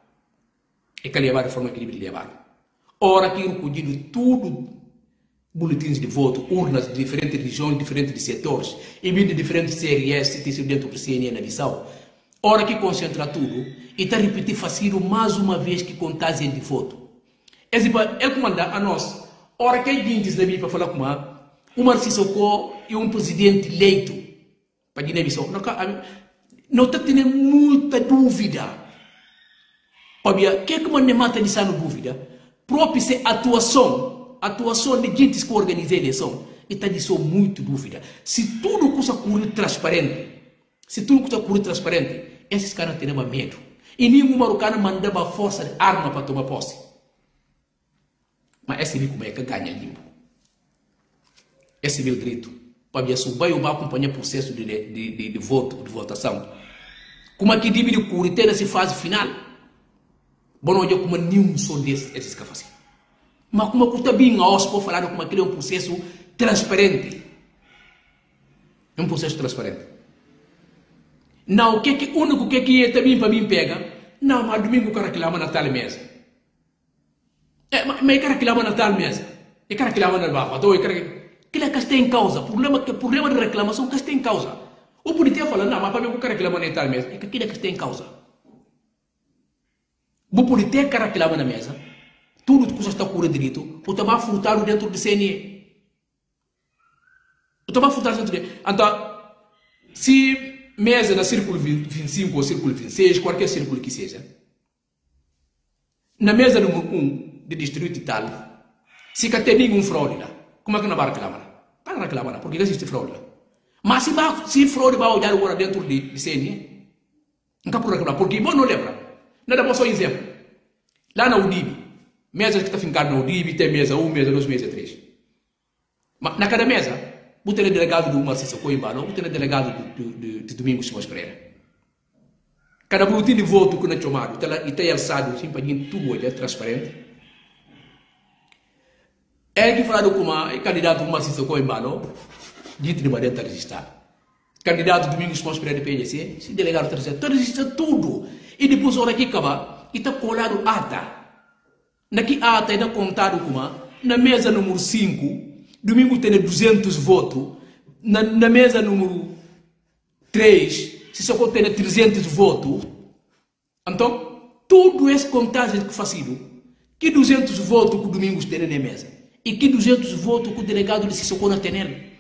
E que levaram de forma que deve levar. Ora que recolhido tudo boletins de voto, urnas de diferentes regiões, diferentes setores, e de diferentes CRS que dentro do CNE na Bissau. Hora que concentra tudo e está repetir facinho mais uma vez que contagem de voto. Ele comanda a nós. Hora que a gente da para falar com a o Marcisocó é um presidente eleito para Guiné-Bissau. Não está tendo muita dúvida. O que é que me mata de dúvida? Própria atuação atuação de gente que organiza a eleição está de só muito dúvida. Se tudo custa correr transparente, se tudo custa correr transparente, esses caras teriam medo. E nenhum marocano mandava força de arma para tomar posse. Mas esse civil como é que ganha limpo? Esse civil grito. Para ver se o vai acompanhar o processo de, de, de, de, voto, de votação. Como é que deve correr ter essa fase final? Bom, olha como nenhum som desses, esses que fazem. Mas como custa bem a OSPO falar como aquele é um processo transparente. É um processo transparente. Não, o que é que, único que, é que é também para mim pega, não, mas domingo o cara reclama na tal mesa. É, mas o cara reclama na tal mesa. O cara reclama na barra. Então, o cara... Aquilo é que está em causa. Problema, o problema de reclamação é que está em causa. O político fala, não, mas para mim o cara reclama na tal mesa. É que aquilo é que está em causa. O político que reclama na mesa, tudo que você está cura direito, o estava frutado dentro do CNE. O estava frutado dentro CNE. Então, se mesa na círculo 25 ou círculo 26, qualquer círculo que seja, na mesa número 1 de distrito e tal, se que tem nenhum fraude lá, como é que não vai reclamar? Para reclamar, porque não existe fraude lá. Mas se, vai, se fraude vai olhar agora dentro de, de CNE, não pode reclamar, porque bom não lembra. Nada mais só um exemplo. Lá na UDIB, Mesa que está fincada no DIB, tem mesa 1, mesa 2, mesa 3. Mas na cada mesa, o ter delegado do Marcisa Coimba, não, o ter delegado de, de, de Domingos Simões Pereira. Cada boletim de voto que não é chamado, e está alçado, assim, para tudo é transparente. É que falado com uma candidato uma assistência com embalo, dito de maneira registrada. Candidato Domingos Pons Pereira de PNC, se delegado terceiro, está registrado tudo. E depois, hora que acaba, e está colado ata. Naqui ata ainda contado com uma, na mesa número 5, domingo tem 200 votos, na, na mesa número 3, se só tem 300 votos, então, tudo esse contagem que faço, que 200 votos que o Domingos tem na mesa, e que 200 votos que o delegado de Sissoko tem,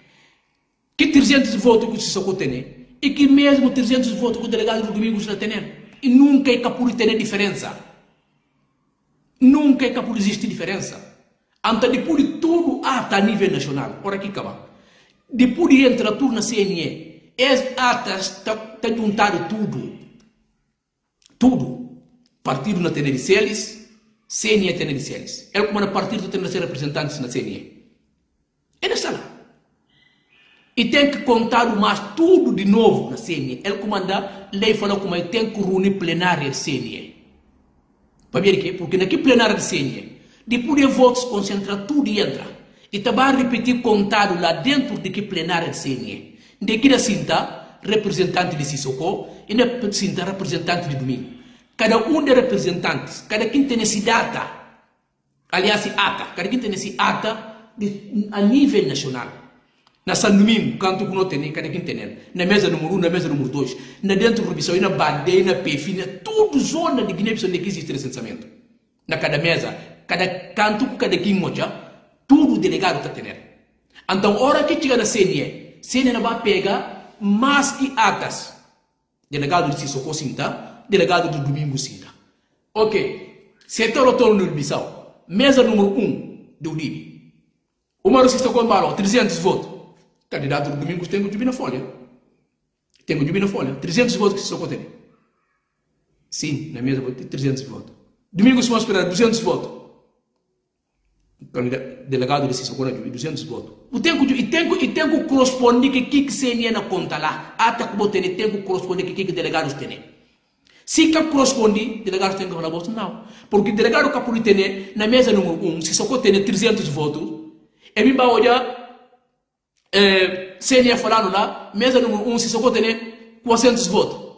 que 300 votos que o Sissoko tem, e que mesmo 300 votos que o delegado do Domingos tem, e nunca é capaz de ter diferença. Nunca é capaz de existir diferença. Então, depois de tudo, até a nível nacional, ora aqui acaba. Depois de entrar tudo na CNE, as atas está tá tudo. Tudo. Partido na de CNE tem de Celes. Ele comanda partido tem de ser representantes na CNE. Ele está lá. E tem que contar mais tudo de novo na CNE. Ele comanda, lei falou como ele tem que reunir plenária de CNE. Porque naquele plenária de CNE, depois de votos concentra tudo e entra. E também repetir contado lá dentro de que plenária de CNE. De que cinta, representante de Sissoko, e na cinta, representante de Domingo. Cada um dos representantes, cada quem tem esse data, aliás, ata, cada quem tem esse ata de, a nível nacional. Na São canto que não tem, cada quem tem. Na mesa número 1, um, na mesa número 2, na dentro do Bissau, na Bandeira, na PFI, na tudo zona de Guiné-Bissau onde existe recenseamento. Na cada mesa, cada canto, cada quem moja, tudo delegado está tendo. Então, hora que chega na CNE, CNE vai pegar mais que atas. Delegado de Sissoko Sinta, delegado do Domingo Sinta. Ok, setor autônomo do Bissau, mesa número 1 um, do DIB. O Maro Sissoko Mbalo, 300 votos. Candidato do Domingos tem que na folha. Tem que na folha. 300 votos que Sissoko tem. Sim, na mesa 300 votos. Domingos vamos esperar 200 votos delegado de Sissoko na 200 votos. O e tempo e tempo corresponde que que que se na conta lá, até que bote tempo corresponde que que delegados tem. Se que corresponde, delegado tem que falar voto não, porque delegado que ter na mesa número 1, um, Sissoko tem 300 votos, e me vai olhar eh, CNE falando lá, 1, um, Sissoko tem 400 votos.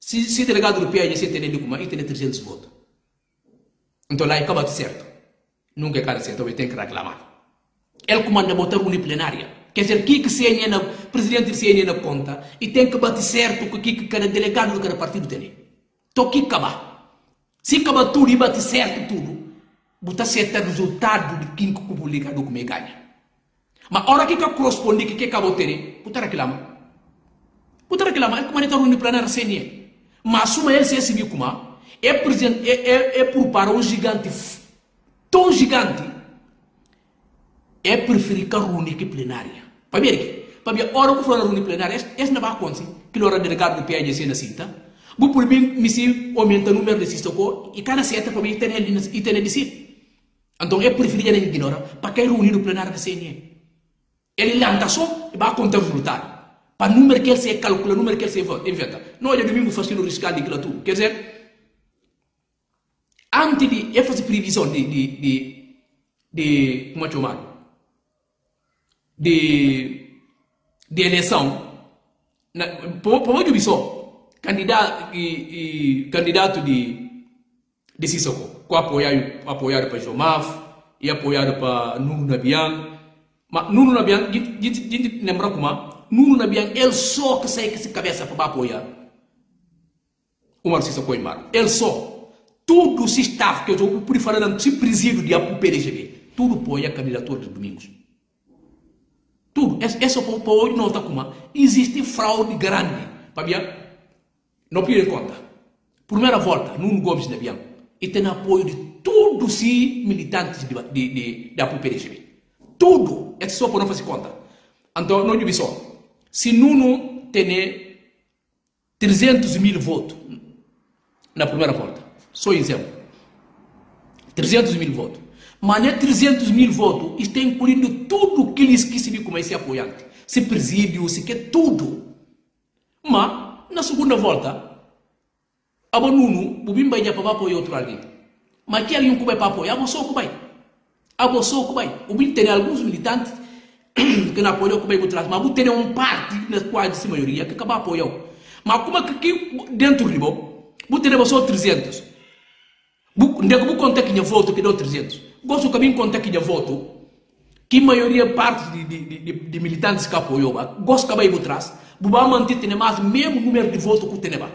Se, se delegado do PAG tem ele como, ele tem 300 votos. Então lá acaba de certo. Nunca cara certo tem que reclamar ele comanda botar uma plenária quer dizer que que se na presidente se na conta e tem que bater certo com que que cada delegado do cada partido tem to que acaba se acaba tudo e bate certo tudo botar certo resultado de quem que publica do como ganha hora que que corresponde que que acabou ter botar reclama botar reclama ele comanda uma plenária CNE mas assuma ele se esse como é, é, é, é por para um gigante tão gigante é preferir que a reunião plenária. Para ver aqui, para ver a hora que for a reunião plenária, esse não vai acontecer, que hora delegado do PAGC na cinta, vou por mim, me se aumenta o número de sistema e cada seta para mim tem ele e tem ele. Então é preferir ele ignora para que a reunião plenária da CNE. Ele lanta só e vai contar resultado. Para o número que ele se calcula, o número que ele se inventa. Não é domingo fácil riscar de tudo. Quer dizer, antes de fazer previsão de, de, de, de como é chamado? De, de eleição, por onde só, candidato, e, e, candidato de, de Sissoko, com apoiado, apoiado para Jomaf, e apoiado para Nuno Nabian, mas Nuno Nabian, a gente lembra como, Nuno Nabian, ele só que sai que se cabeça para apoiar o Marcelo Coimar, ele só tudo se está, que eu por falar se presídio de apo PDGB, tudo apoia a candidatura de Domingos. Tudo. Essa para hoje não está como existe fraude grande. Para não pide conta. Primeira volta, Nuno Gomes de Bian, e tem apoio de todos os militantes de, de, de, de apo PDGB. Tudo. É só para não fazer conta. Então, não digo só. Se Nuno tem 300 mil votos na primeira volta, só exemplo. 300 mil votos. Mas não é 300 mil votos, está incluindo tudo que eles quisem como esse apoiante. Se presídio, se quer tudo. Mas, na segunda volta, abo nunu bubim bay japa bapo yo turalgi ma kier yum kubay papo ya bo so kubay abo so kubay ubim tene alguns militantes que na apoio kubay butras ma bu tene um parte na quase de maioria que acaba apoio ma kuma que dentro ribo bu tene só 300 bu ndego bu conta que voto que deu 300 gosto que bem conta que voto? Que maioria parte de, de, de, de militantes que apoiou gosto que vai butras bu ba manter tene mais mesmo número de voto que tene ba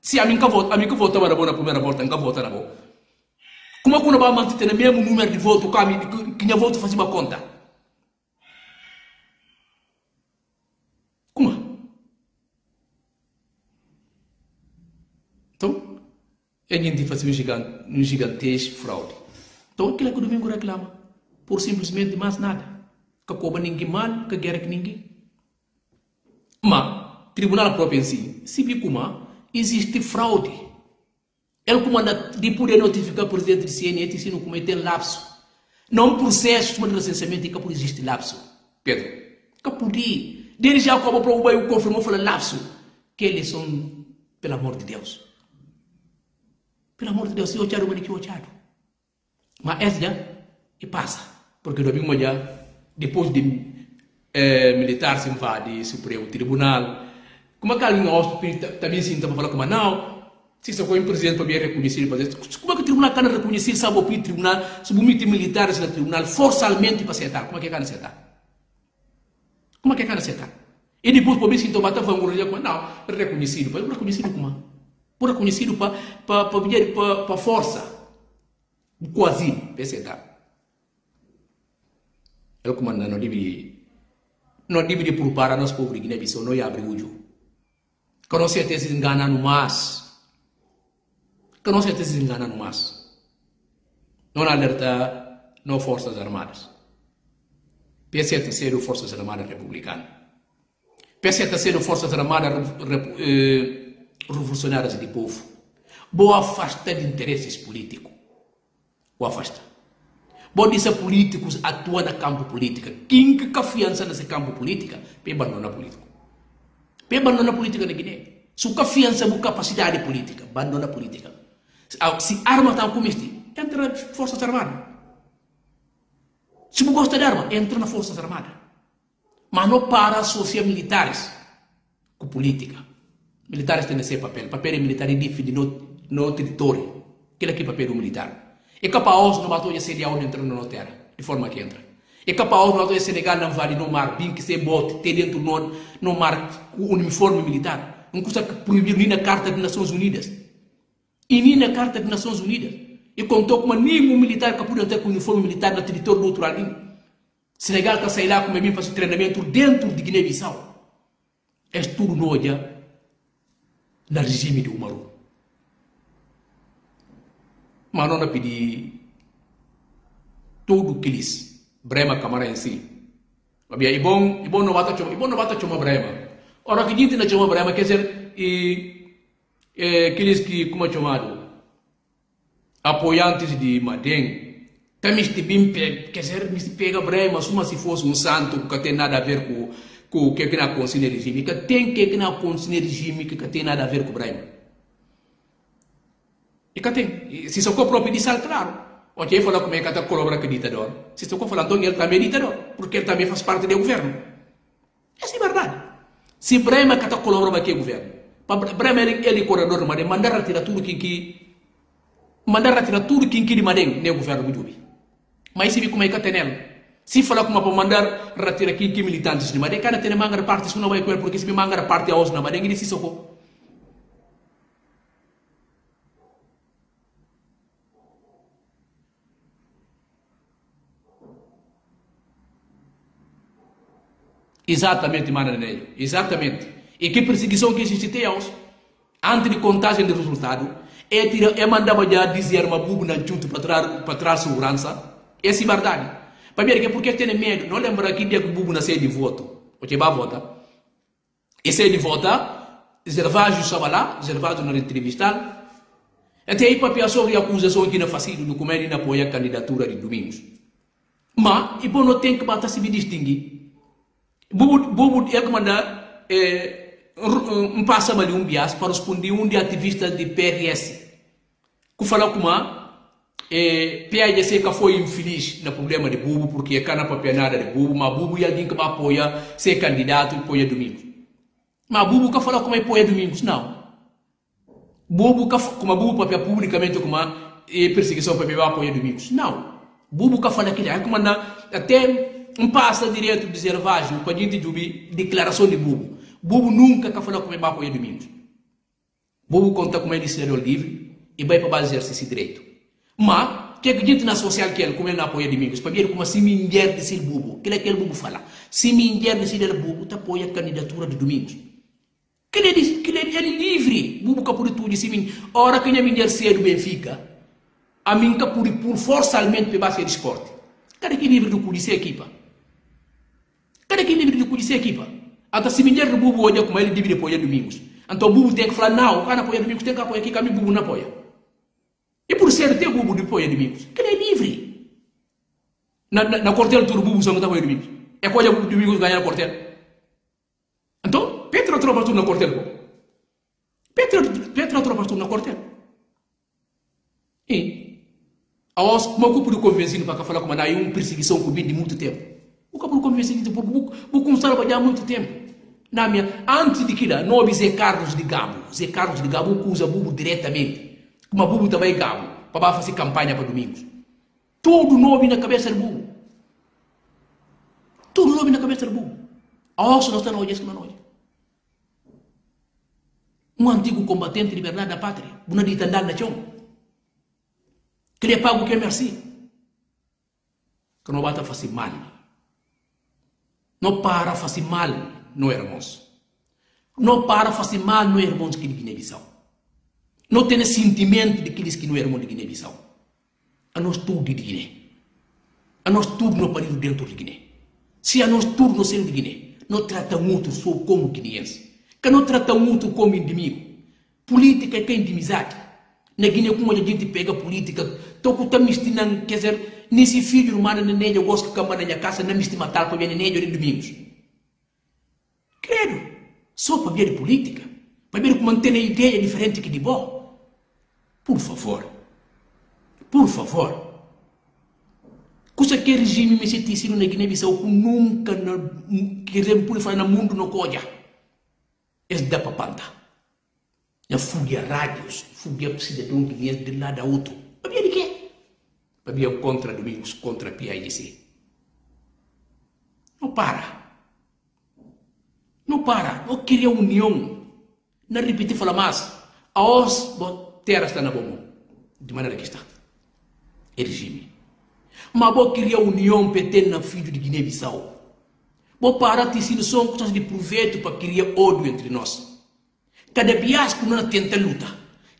se a mim que vota a mim que vota na primeira volta nunca vota na boa como que não vai manter tene mesmo número de voto que que voto faz uma conta? Como? Então a gente faz um, gigante, um gigantesco fraude. Então aquilo que o domingo reclama. Por simplesmente mais nada. Que cobra ninguém mal que guerra que ninguém. Mas tribunal próprio em si se viu como existe fraude ele comanda de poder notificar o presidente do CNE se não cometer lapso. Não processo de recenseamento que por existe lapso. Pedro. Que podia. Desde já acabou para o bairro confirmou falou lapso. Que eles são pelo amor de Deus. Pelo amor de Deus se eu quero o que eu quero mas esse já e passa. Porque domingo já depois de eh, militar se invade Supremo Tribunal. Como é que alguém hospital também se para falar como não se isso foi um presidente para me reconhecer para dizer como é que o tribunal can reconhecer sabe o tribunal submete militares no tribunal forçalmente para aceitar como é que can aceitar como é que can aceitar e depois para me se tomar tava um como não reconhecido para reconhecido como por reconhecido para para para para força. Quase para aceitar ele comanda não deve não deve preparar nós pobres Guiné-Bissau não abre o olho. Que não certeza engana no mais que não certeza engana no mais não alerta não forças armadas pese a ter forças armadas republicanas pese a ter forças armadas eh, revolucionárias de povo boa afasta de interesses políticos boa afasta Bom, dizer políticos atuam no campo político. Quem que confiança nesse campo político? Pe abandona político. Pe abandona política na Guiné. Se confiança na capacidade política, abandona política. Se arma está como este, entra nas forças armadas. Se não gosta de arma, entra nas forças armadas. Mas não para associar militares com política. Militares têm esse papel. Papel militar é defender no, no território. Aquele aqui é papel do militar. É capaz não matou a CDAO entrando na terra, de forma que entra. É capaz não matou a Senegal não vale no mar, bem que se bote, ter dentro no, no mar o uniforme militar. Não custa proibir nem na Carta das Nações Unidas. E nem na Carta das Nações Unidas. E contou com nenhum militar que podia ter com uniforme militar no território do outro lado. Senegal que sai lá com mim fazer treinamento dentro de Guiné-Bissau. É tudo noja no regime de Umaru mas não pedir tudo que eles brema camara em si Babia ibon ibon no bata choma ibon no bata choma brema ora que gente na choma brema quer dizer e é, aqueles que como é chamado apoiantes de Madem também este bem quer dizer me pega brema suma se fosse um santo que tem nada a ver com com o que é que na consciência que tem que que na consciência regime que tem nada a ver com brema e cá tem. Se só próprio disse, claro. Ok, falou como é que está colabora com o ditador. Se estou falando, então ele também é ditador, porque ele também faz parte do governo. Essa é a verdade. Se Brema que está colaborando com o governo, Brema ele, corredor, mas mandar retirar tudo que que mandar retirar tudo que de Madem no governo do Jubi. Mas se vi como é que tem ele. Se falar como para mandar que que militantes de Madem, cada tem manga parte, se não vai ele, porque se me manga parte a os na Madem, ele se socorro. Exatamente, Maraneio. Exatamente. E que perseguição que existe até aos, antes de contagem de resultado, é, tira, é mandar já dizer uma bubna junto para trás, para trás segurança. É verdade. Para ver que porque tem medo, não lembra que dia que o bubna sai de voto. Porque vai votar. E sai de votar, Zervagem estava lá, Zervagem na entrevista. Até aí, para sobre a acusação que não faz do documento e não apoia a candidatura de Domingos. Mas, e bom, não tem que bater se me distinguir. Bubu, bubu ele manda é, um passa ali um bias para responder um de ativistas de PRS que fala como é, PAGC que foi infeliz no problema de Bubu porque é cana para nada de Bubu mas Bubu e alguém que vai apoiar ser candidato e apoia Domingos. Mas Bubu que fala como é apoia Domingos? Não. Bubu que como Bubu papel publicamente como é perseguição para apoia Domingos? Não. Bubu que fala aquilo é como até um passa direito de servagem para gente de declaração de Bubu Bubu nunca que falou como é apoia Domingos Bubu conta como é de ser livre e vai para base exercício direito. Mas que acredita na social que ele como ele não apoia Domingos para ver como se mulher de ser bubu que é aquele bubu fala? Se mulher de ser bubu tá apoia a candidatura de Domingos. Que ele diz que ele é livre. Que por tudo se mim ora que a mulher ser do Benfica? A mim que por forçalmente para base de esporte. Cadê que livre do ser equipa. Cadê que livre do ser equipa até se mulher do bubu olha como ele deve apoiar Domingos então bubu tem que falar não o cara apoia Domingos tem que apoiar aqui que a mim bubu não apoia e por ser ter bubu de apoio inimigos, que é livre. Na, na, na quartel todo bubu são apoio inimigos. É coisa bubu de inimigos ganhar na quartel. Então, Petro tropa tudo na quartel. Petro, Petro tropa tudo na quartel. E, aos, uma culpa do convencido para falar como aí uma perseguição com de muito tempo. O capo do convencido bubu começar a trabalhar muito tempo. Na minha, antes de que não houve Zé Carlos de Gabo. Zé Carlos de Gabo usa bubu diretamente. Uma bubu também cabo, para fazer campanha para domingos. Tudo nome na cabeça do bubu. Tudo nome na cabeça do bubu. A osso não está na olhada, não olha. Um antigo combatente de liberdade da pátria, uma dita andar na chão. Que lhe pago que é merci. Que não bata fazer mal. Não para fazer mal, não irmãos. Não para fazer mal, não irmãos que de Guiné-Bissau. Não tem sentimento daqueles que não eram de Guiné-Bissau. A nós tudo de Guiné. A nós tudo não pariu dentro de Guiné. Se a nós tudo não sendo de Guiné, não trata muito só como guineense. Que não trata muito como inimigo. Política que é inimizade. Na Guiné, como a gente pega política, toco tá mistinando, quer dizer, nesse filho humano, nem eu gosto que a na minha casa, não me estima tal, ver nem eu de domingos. Credo, só para ver política, para ver como manter a ideia diferente que de bom. Por favor. Por favor. Cosa que regime me senti sino na Guiné-Bissau que nunca na, que rempuri faz no mundo no koja. Es da papanta. Na fugia rádios, fugia cidadão guineense de lado a outro. Sabia de quê? Sabia contra Domingos, contra PIDC. Não para. Não para. Não queria união. Não repetir falar mais. A os, terra está na bomba. De maneira que está. É regime. Mas vou criar união PT na filho de Guiné-Bissau. Vou parar de ser só coisas de proveito para criar ódio entre nós. Cada biasco não tenta luta.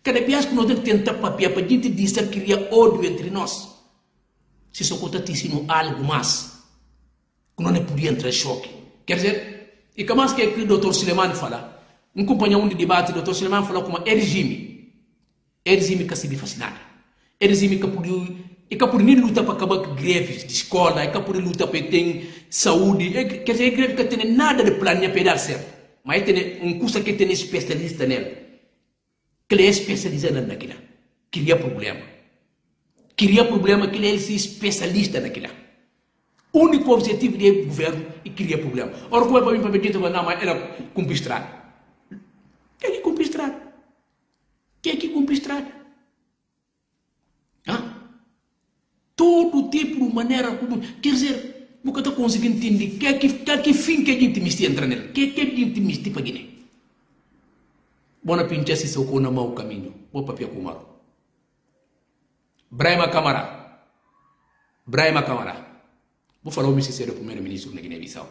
Cada biasco não tenta papel para a gente dizer criar ódio entre nós. Se só conta te algo mais, que não é entrar em choque. Quer dizer, e que mais que o doutor Suleiman fala, o doutor Suleiman falou como é regime eles me se fascinar. Eles me por e por nem luta para acabar com greves de escola, e por luta para ter saúde, quer dizer, greve que tem nada de plano para. Mas tem um curso que tem especialista nele. Que ele é especializado naquilo. Cria problema. Cria problema que ele é especialista naquilo. O único objetivo do governo é criar problema. Ora, como é para mim, para mim, não, mas era cumprir estrada. Quem é que cumprir estrada? Quem é que cumpre estrada? Hã? Todo tipo de maneira como. Quer dizer, nunca estou conseguindo entender que, que, que, que fim que a gente me entra nele. Que que a gente me para Guiné? Bona pinche se socou na o caminho. Vou papel com o Brahma Camara. Brahma Camara. Vou falar o meu sincero primeiro-ministro na Guiné-Bissau.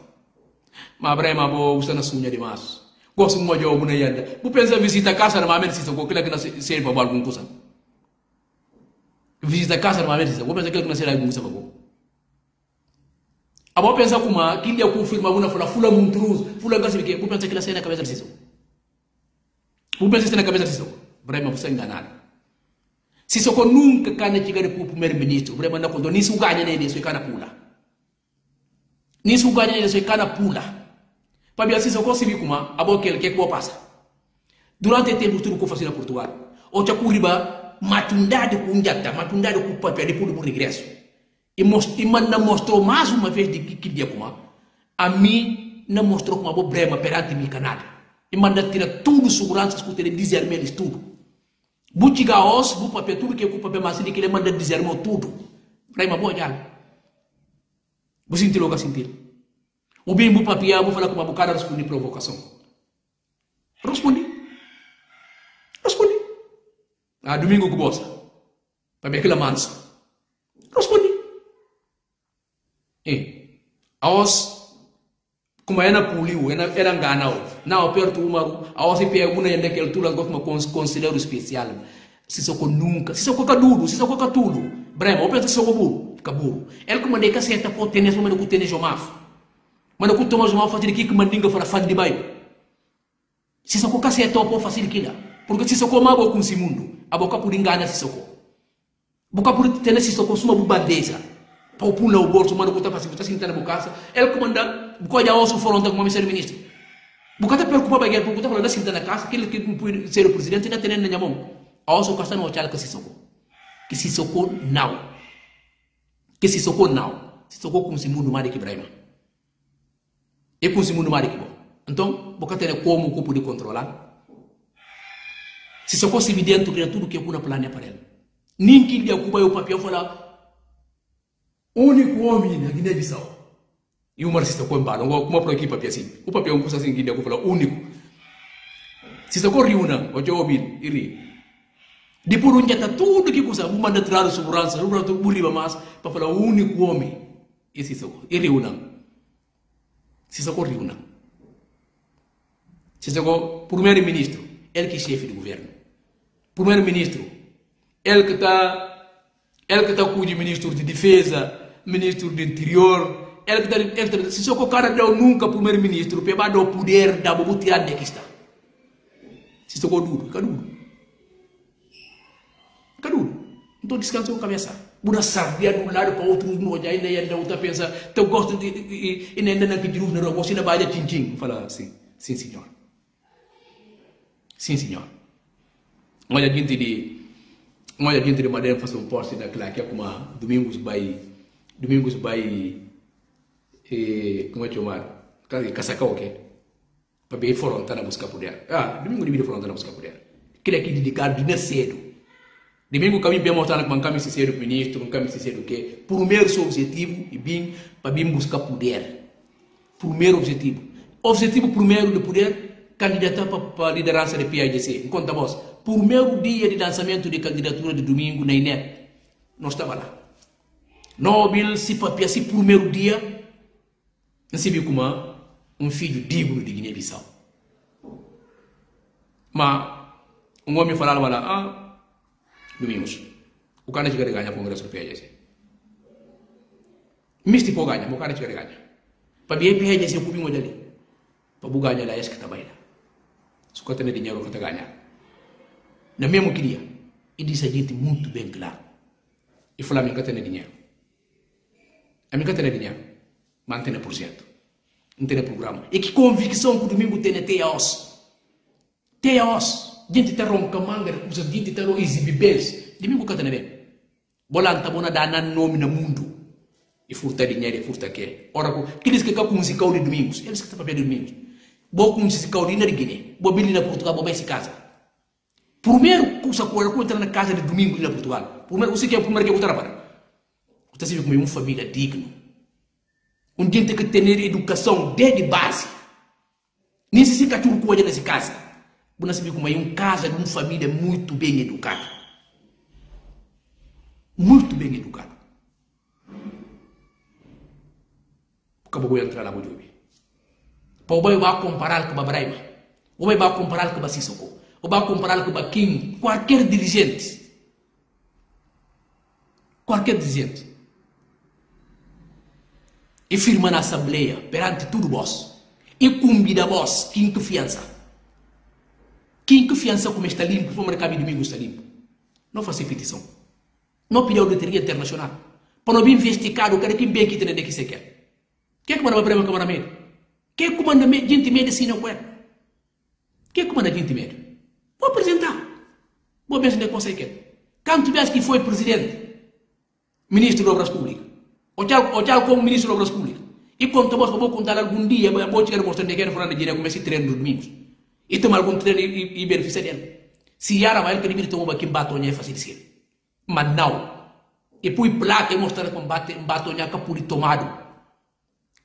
Mas Brahma vou usar na sunha demais gosto mo jo buna yanda. Bu pensa visita casa na mamer sisa ko kila kina ser pa bal kusa visita casa na mamer sisa ko pensa kila kina ser algum kusa ko abo pensa kuma kili ya confirma buna fula fula muntruz fula gasi ke bu pensa kila ser na cabeça sisa bu pensa ser na cabeça sisa vraiment você enganado Sissoko nunca kana chegare pro primeiro ministro, vraiment na kondo nisu ganha ne de so kana pula. Nisu ganha ne de so kana pula. Para ver se só conseguir como a boa que que passa. Durante tempo tudo que eu faço na Portugal, o te curiba matundade com jata, matundade com papel depois do regresso. E, most, e manda mostrou mais uma vez de que dia como a mim não mostrou como a problema perante meu canal. E manda tirar tudo segurança que ele dizer eles tudo. Butiga os, bu papel tudo que é com papel mas ele que ele manda dizer tudo. Prima boa já. Você sentiu logo sentir. O bem papel, vou falar com uma bocada responder provocação. Respondi. Respondi. Ah, domingo que bosta. Para ver aquela mansa. Respondi. E, aos, como é na era ganau. Não, perto uma, aos e pega uma ainda que altura como conselheiro especial. Se socou nunca, se socou cadudo, se socou catulo. Brema, eu penso que socou burro, caburo. Ele que mandei que acerta por tênis, mas não com tênis jomaf. Mas não com Thomas jomaf fazer aqui que mandinga fã de bairro. Se socou caceta por fazer aquilo. Porque se socou uma boca com esse mundo, a boca por engana se socou. Boca por ter se socou suma bubadeza. Para pula o bolso, mano, que está sentando na boca. Ele comanda, boca já ouço fora como ministério ministro. Boca está preocupado com porque está falando assim na casa, aquele que ser o presidente na mão. A ouço que no hotel que se socou. Que se socou não. Que se socou não. Se socou com esse mundo mais que Ibrahima. E com esse mundo mais que bom. Então, boca tem como o corpo de controlar. Se só fosse evidente que tudo que kuna plane para ele. Ninguém lhe ocupa o papel falar único homem na Guiné-Bissau. E o marxista com embalo, como para aqui papel assim. O papel custa assim Guiné, falar único. Se só corre uma, o eu ouvi, iri. Depois um jata tudo que custa, um manda trazer segurança, um manda burriba mais para falar o único homem. Esse só, iri uma. Se só corre uma. Se só primeiro-ministro, ele que é chefe do governo primeiro-ministro, ele que está, ele que está com o ministro de defesa, ministro do interior, ele que está, ele que se o cara deu nunca primeiro-ministro, para dar o poder da bobo tirar de que está. Se só duro, fica duro. Fica duro. Então descansa a cabeça. Uma sardia de um lado para outro, não olha, ainda ainda outra pensa, eu gosto de, e ainda não pediu na rua, você não vai de tchim-tchim. Fala assim, sim senhor. Sim senhor olha gente de olha gente de madeira fazer um post daquela que é como domingos vai domingos vai e, como é que chamar casaca o quê para bem na busca poder ah domingo de vida na busca poder queria que dedicar de cedo domingo caminho bem mostrar que caminho se ser ministro um caminho se ser o quê primeiro seu objetivo e bem para bem buscar poder primeiro objetivo objetivo primeiro de poder candidatar para a liderança da PIDC enquanto a voz primeiro dia de lançamento de candidatura de domingo na INEP, nós estava lá. Nobel se papia se primeiro dia, não se viu como um filho digno de Guiné-Bissau. Mas um homem falava lá, ah, domingos, o cara chega a ganhar o Congresso do PIGC. Misti pode ganhar, o cara chega a ganhar. Para ver PIGC, o cubinho dali. Para ganhar lá, é que está bem lá. Se o cara tem dinheiro, o cara ganhar na mesmo queria. E disse a gente muito bem claro. E falou, a minha tem dinheiro. A minha tem dinheiro. Mantém por cento. Não tem programa. E que convicção que o domingo tem até a os. Até a os. Gente tem ronca manga, usa gente tem exibe bens. Domingo que tem bem. Bolanta bona dá na nome no mundo. E furta dinheiro, e furta que. Ora, aqueles que com musical de domingos. Eles que estão para domingos. Boa com musical de Guiné. Boa bilha na Portugal, boa se casa. Primeiro que você pode entrar na casa de domingo em Portugal. Primeiro, você quer primeiro que votar para. Você se vê como uma família digna. Um que tem educação desde base. Nem se fica tudo coisa nessa casa. Vê como é uma casa de uma família muito bem educada. Muito bem educada. Acabou de entrar lá no Jobi. Para o vai comparar com a Braima. O vai comparar com a Sissoko ou vai comparar com Baquim, qualquer dirigente. Qualquer dirigente. E firma na Assembleia, perante tudo vós. E convida vós, quem confiança. Quem confiança como está limpo, como o caminho domingo está limpo. Não faça petição. Não pediu auditoria internacional. Para não vir investigado, o cara que bem que tem de que você quer. Quem é que manda para a Câmara Meio? que comanda gente medicina com ela que comanda gente médio vou apresentar vou ver se não consegue quando tivesse que foi presidente ministro de obras públicas ou já como ministro de obras públicas e quando vos vou contar algum dia vou chegar mostrando que era fora de dinheiro comece treino nos domingos e tomar algum treino e, e beneficiar dele se yara que ele tomou aqui batonha é fácil de mas não e poi placa e mostrar com batonha que por tomado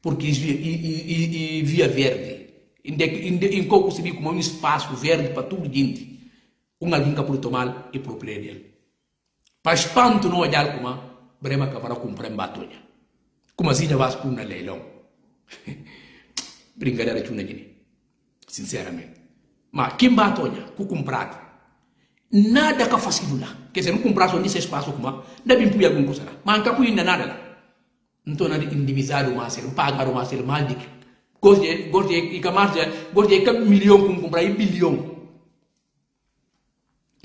porque e, e, via verde. Em coco se como um espaço verde para tudo gente um alguém que por tomar e por dele para espanto não olhar como brema que para comprar batonha como assim vai para um leilão? Brincadeira que uma sinceramente mas quem batonha com comprado nada ka fasilu la ke se nkum braso ni espaço kuma da bim puya gun kusara man ka puya nada la nto na indivisado ma ser pagaro ma ser mal dik gorje gorje i ka marja gorje ka million kum kumbra i billion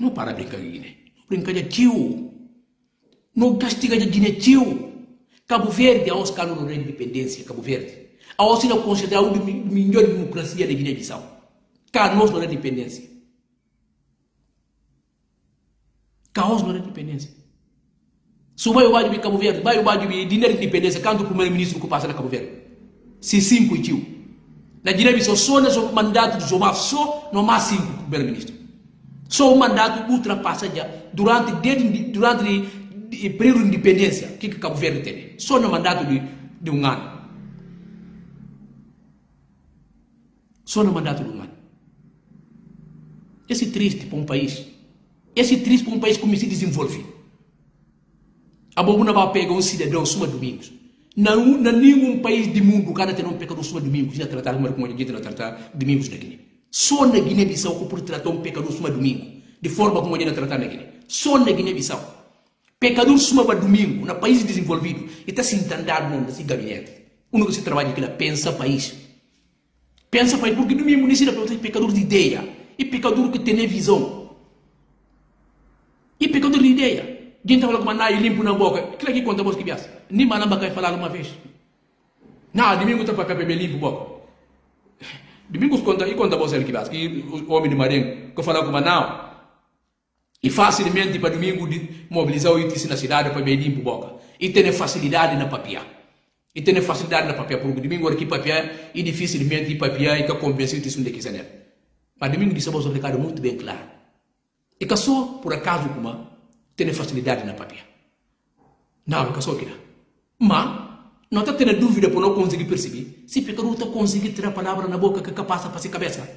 no para brincar gine brincar ja tiu no castiga ja gine tiu Cabo Verde aos canos de independência Cabo Verde aos sino considerado de melhor democracia de Guiné-Bissau canos de independência caos não era independência. Se vai o Bádio de Cabo Verde, vai o Bádio de dinheiro de independência, quando o primeiro-ministro que passa na Cabo Verde? Se cinco e tio. Na Guiné-Bissau, só no mandato do Zomaf, só no mais cinco primeiro-ministro. Só o mandato ultrapassa já, durante, durante o período de independência, o que, que Cabo Verde tem? Só no mandato de, de um ano. Só no mandato de um ano. Esse é triste para um país esse triste para um país como se desenvolve. A bobuna vai pegar um cidadão suma domingos. Não, não nenhum país do mundo cada tem um pecador suma domingos. Já tratar como a gente tratar domingos na Guiné. Só na Guiné-Bissau que por tratar um pecador suma domingo. De forma como a gente tratar na Guiné. Só na Guiné-Bissau. Pecador suma domingo, na país desenvolvido, e está se entendendo nesse gabinete. O que se trabalha aqui, pensa país. Pensa país, porque domingo nem se dá pecador de ideia. E pecador que tem visão. E pecador de ideia. Gente fala com uma limpo na boca. Aquilo aqui conta vos que vias. Nem manamba vai falar uma vez. Não, domingo está para beber limpo boca. Domingo conta e conta você que vias. Que o homem de marinho que fala com uma não. E facilmente para domingo mobilizar o ITC na cidade para beber limpo boca. E tem facilidade na papia. E tem facilidade na papia. Porque domingo aqui papia e dificilmente papia e que convencer o ITC de quiser. Mas domingo de sábado recado muito bem claro. E só, por acaso, como tem facilidade na papel. Não, é só aqui. Mas, não está tendo dúvida por não conseguir perceber. Se pecador está conseguir tirar a palavra na boca que passa para a cabeça.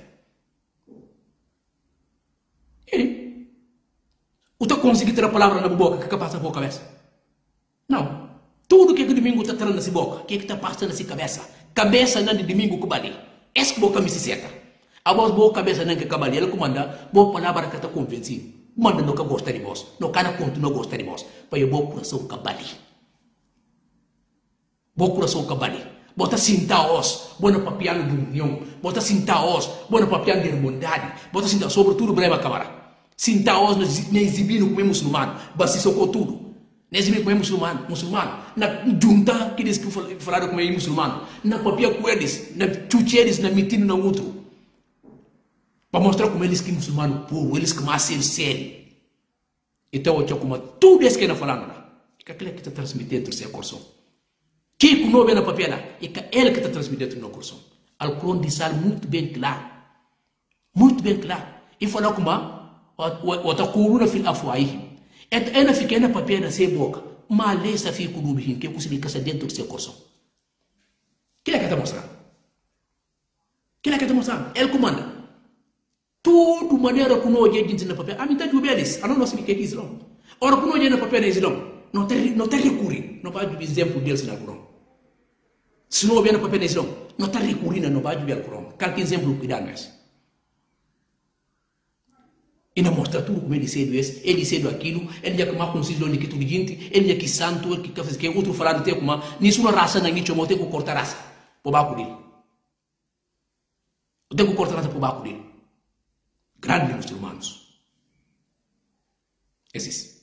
E está conseguir tirar a palavra na boca que passa para a cabeça. Não. Tudo que é que domingo está tirando nessa boca, que é que está passando nessa cabeça. Cabeça não de domingo que vale. Essa boca me se seta. A voz boa cabeça não que cabali, ela comanda, boa palavra que está convencido. Manda não que gosta de vós, não cara não gosta de vós. Para o bom coração cabali. Bom coração cabali. Bota cinta os, bona papiano de união, bota cinta os, bona papiano de irmandade, bota cinta sobretudo brema câmara. Cinta os na exibindo como é muçulmano, basta socou tudo. Na exibindo como é muçulmano, muçulmano. Na junta que diz que falaram como é muçulmano, na papia com eles, na chucheres, na mentindo na outro. Para mostrar como eles que muçulmano puro, eles que mais sério. Então, eu como tudo isso que ele falando, que aquele que está transmitindo o seu coração. Que não vê na papel, é que ele que está transmitindo no coração. Alcorão diz muito bem claro. Muito bem claro. E fala como, o takuruna fil afwaihim. Ela fica na papel na sua boca, mas lesa fi kulubihim, que é conseguir caçar dentro do seu coração. Que é que está mostrando? Que é que está mostrando? Ele comanda tudo maneira que nós gente na papel. A mim está de obelis, a não nós que é Islã. Ora que nós na papel é Islã, não tem não tem recurrir, não vai dar exemplo deles na Corão. Se não houver na papel é Islã, não está recurrindo, não vai dar o Corão. Qualquer exemplo que dá nós. E não mostra tudo como ele cedo esse, ele cedo aquilo, ele já que mais consigo onde que tudo gente, ele já que santo, ele que que outro falando tem como, nisso uma raça na gente, eu tenho que cortar raça, por baixo dele. Tenho que cortar raça por baixo dele grandes muçulmanos. Esses.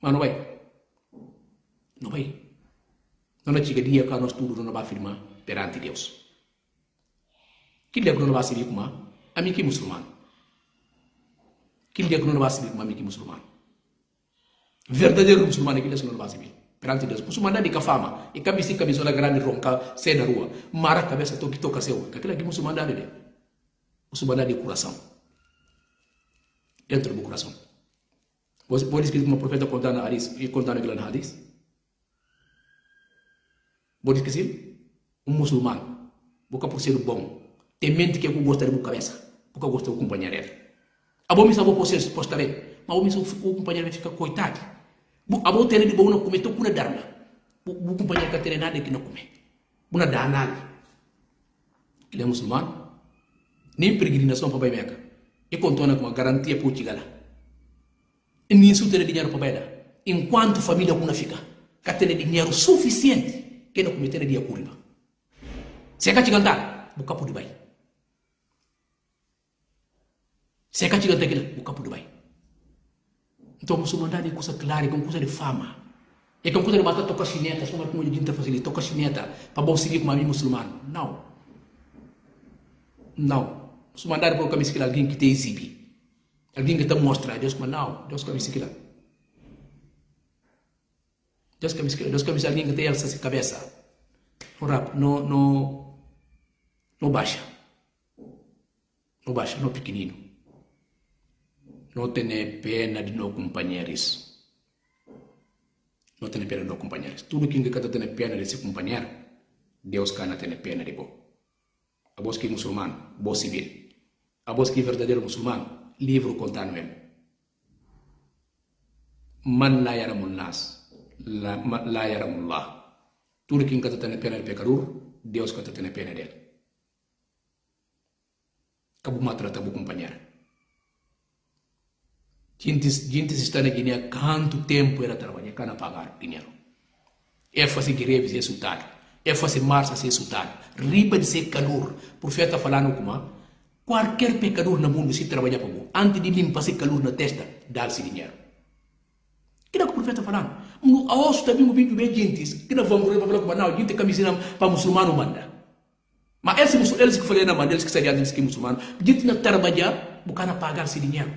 Mas não vai. Não vai. Não é dia que nós tudo não vai afirmar. perante Deus. Que dia que não vai servir como a mim que muçulmano. Que dia que não vai servir como a mim que muçulmano. Verdadeiro muçulmano que dia que não vai servir perante Deus. Muçulmano de fama e cabeça na grande ronca, sai na rua, mara cabeça toque toca seu. Aquilo que muçulmano de muçulmano de coração. Dentro do coração. Você pode escrever uma profeta contando hadis e contando aquilo na hadis? Pode esquecer? Um muçulmano, boca por ser bom, tem mente que eu gosto de cabeça, porque eu de acompanhar ele. A bom missa vou poder suposta bem, mas o missa o companheiro fica coitado. A bom ter de bom não comer, tô com darma. O companheiro que tem nada que não comer. Buna danal. Ele é muçulmano, nem peregrinação para Meca. E contona com uma garantia para o tigala. E nem ter dinheiro para Beda. Enquanto família kuna fica, que tem dinheiro suficiente que não cometer dia curva. Se é que tigandar, buka por Dubai. Se é que tigandar aquilo, buka por Dubai. Então, muçulmano é coisa clara, é coisa de fama. É coisa de matar toca chineta, só como eu disse fazer toca chineta, para bom seguir como a mim muçulmano. Não. Não. Muçulmano é por caminho alguém que te exibe. Alguém que te mostra, Deus como não, Deus que segura. Deus que segura, Deus que me alguém que tem essa cabeça. Ora, no, no, no baixa. No baixa, no pequenino. Não tem pena de não companheiros. Não tem pena de não companheiros. Tudo que cada tem pena de se companheiro, Deus cana tem pena de bom. A voz que é muçulmano, bom civil. A voz que é verdadeiro muçulmano, livro contando ele. Man la yaramun nas, la, la yaramullah. Tudo que cada tem pena de pecador, Deus cada tem pena dele. Kabu matrata bu companheiro. Gente, gente está na Guiné quanto tempo era trabalhar, cana pagar dinheiro. É fazer greves e resultado. É fazer marcha sem resultado. Riba de ser calor. Profeta falando como qualquer pecador no mundo se trabalhar para você, antes de limpar esse calor na testa, dá-se dinheiro. Que é o profeta falando? A osso também o bicho bem gente. Que não vamos para falar como não, gente camisina para muçulmano manda. Mas eles, eles que falei na manda, eles que seriam eles que muçulmano, gente não trabalhar, bucana pagar esse dinheiro.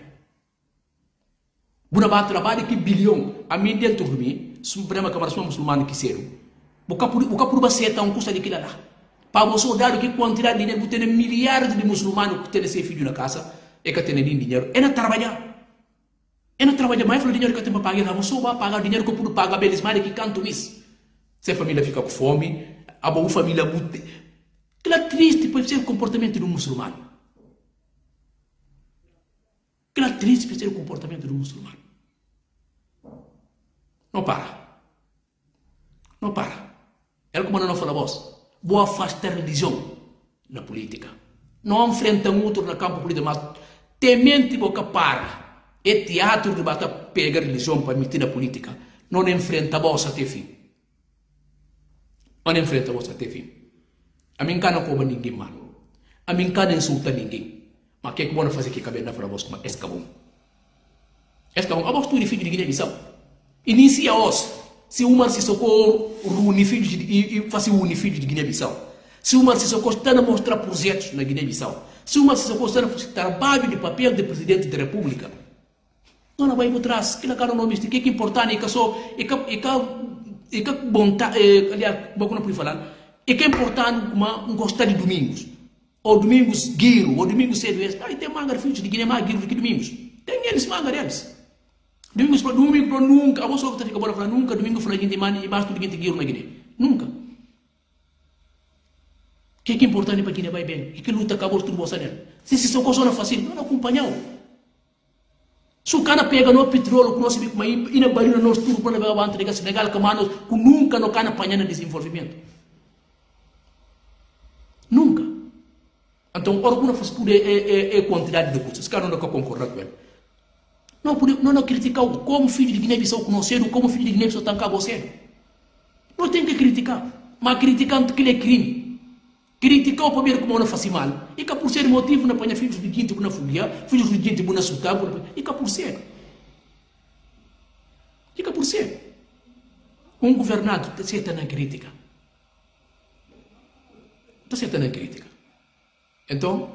Buna ba trabalho que bilhão a mim dentro de mim, suprema câmara sua muçulmana que ser. Buka por buka por baseta um custa de quila Para você olhar que quantidade de dinheiro tem milhares de muçulmanos que tem seu filho na casa e tem dinheiro. É na trabalhar. É na trabalhar mais o dinheiro que tem para pagar, não você vai pagar dinheiro que pude pagar beles mais que canto isso. Se a família fica com fome, a boa família que é triste pode ser o comportamento um muçulmano. Que é triste pode ser o comportamento um muçulmano. Não para. Não para. É como não fala voz. Vou afastar religião na política. Não enfrenta um outro no campo político, mas temente boca para. É teatro de bater pegar religião para meter na política. Não enfrenta a voz até fim. Não enfrenta a voz até fim. A mim não cobra ninguém mal. A mim não insulta ninguém. Mas o que é que vou fazer que cabe na fala voz como escabão? Escabão, a voz tu filho de Guiné-Bissau. Inicia os. Se uma se socorro unifídio e, e faz o unifídio de Guiné-Bissau. Se uma se socorro está a mostrar projetos na Guiné-Bissau. Se uma se socorro está a trabalho de papel de presidente da República. Não vai. Que cara nome que é importante, que só e que e que e que bonta, aliás, como não posso falar, e que é importante uma um gostar de domingos. Ou domingos guiro, ou domingos cedo. Aí tem manga filhos de Guiné mais guiro que domingos. Tem eles manga deles. Domingo para domingo para nunca, a vossa que fica bora falar nunca, domingo para gente mani e basta ninguém te guiar na Guiné. Nunca. O que é que é importante para Guiné vai bem? E que luta acabou tudo você nela. Se se só coisa não fácil, não acompanhou. Se o cara pega no petróleo, que nós vimos como e na barina nós tudo para levar a entregar Senegal, que manos, que nunca no cana apanhando desenvolvimento. Nunca. Então, orgulho faz tudo é, é, é quantidade de custos. Esse cara não concordar com ele. Não, não, não criticar como filho de Guiné-Bissau conheceram, como filho de Guiné-Bissau está você. Não tem que criticar. Mas criticando que ele é crime. Criticar o primeiro como não faz mal. E que por ser motivo não apanha filhos de gente que não fugia, filhos de gente que não sultar, e que por ser. E que por ser. Um governado aceita na crítica. está aceitando a crítica. Então,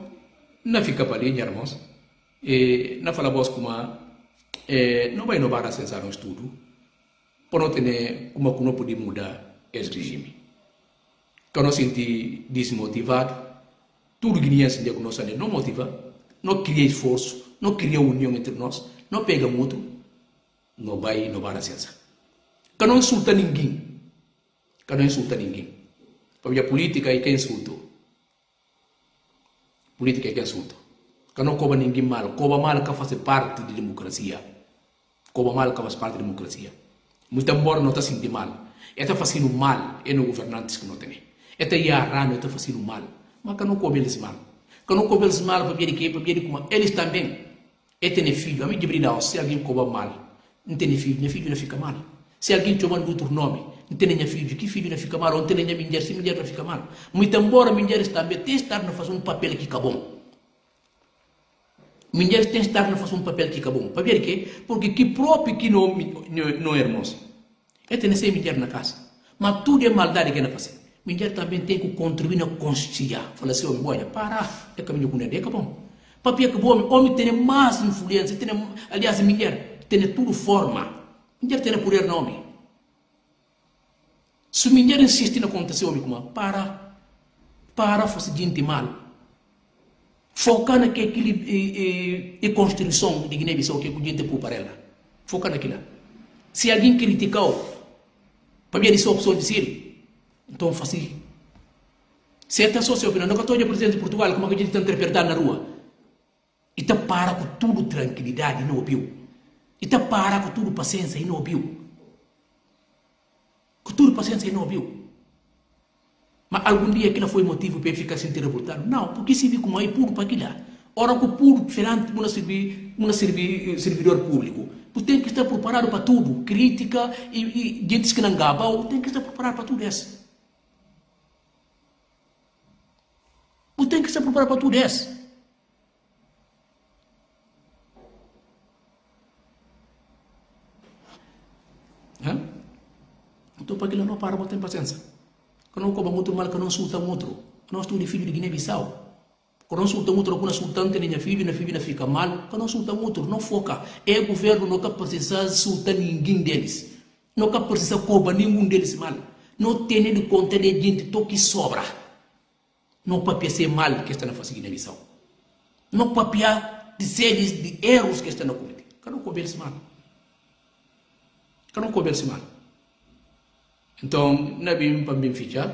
não fica para ali, irmãos, e não fala vos como é, não vai inovar a censar um estudo, não ter como não pode mudar esse regime. Quando se sente desmotivado, tudo que nós sentimos não motiva, não cria esforço, não cria união entre nós, não pega muito, não vai inovar a ciência. Que não insulta ninguém. Não insulta ninguém. Porque a política é quem insultou. Política é quem insultou. Que não cobra ninguém mal. Cobra mal que faz parte da democracia. Cobra mal que faz parte da democracia. Muito embora não está sentindo mal. Está fazendo mal é no governantes que não tem. Está errando, está fazendo mal. Mas que não cobra eles mal. Que não cobra eles mal para ver que, para ver como. Eles também. É ter filho. A mim de brilhar, se alguém cobra mal, não tem filho, meu filho não fica mal. Se alguém chama outro nome, não tem nem filho, que filho não fica mal, não tem nem mulher, se mulher não fica mal. Muito embora mulheres também tem estar a fazer um papel que fica bom. Mulheres têm que estar a fazer um papel que fica bom. Para ver quê? Porque que próprio que não, não, é hermoso. É ter ser mulher na casa. Mas tudo é maldade que não faz. Mulher também tem que contribuir na consciência. Fala assim, homem, olha, para, é caminho com ele, é bom. Papel que o homem, homem tem mais influência, tem, aliás, mulher tem tudo forma. Mulher tem poder nome. Se mulher insiste na acontecer, homem, como para, para, fosse gente mal. Focar naquele e, e, e construção de Guiné-Bissau que a gente pôr para ela. Focar naquilo. Se alguém criticou, para mim, isso é opção de ser. Então, faça. Se é só seu opinião, não estou presidente de Portugal, como a gente está interpretando na rua. E está para com tudo tranquilidade, não ouviu? Ita para com tudo paciência e não ouviu. Com tudo paciência e não ouviu. Mas algum dia aquilo foi motivo para ficar sem ter? Não, porque se viu como é puro para aquilo. Ora, com puro, diferente de servir, uma servir, servidor público. Tem que estar preparado para tudo. Crítica e, e gente que não gaba, tem que estar preparado para tudo isso. Tem que estar preparado para tudo isso. Então, para ele não para, tem paciência. Que não cobra muito mal, que não insulta muito. Que não estude filho de Guiné-Bissau. Que não insulta muito, que não insultante nem filho, nem filho, não fica mal. Que não insulta muito, não foca. É o governo, não precisa insultar ninguém deles. Não precisa cobrar nenhum deles mal. Não tem nem conta de gente, to que sobra. Não papia ser mal que está na face Guiné-Bissau. Não papia de seres, de erros que está na comunidade. Que não cobra mal. Que não cobra mal. Então, nabi pambim ficha,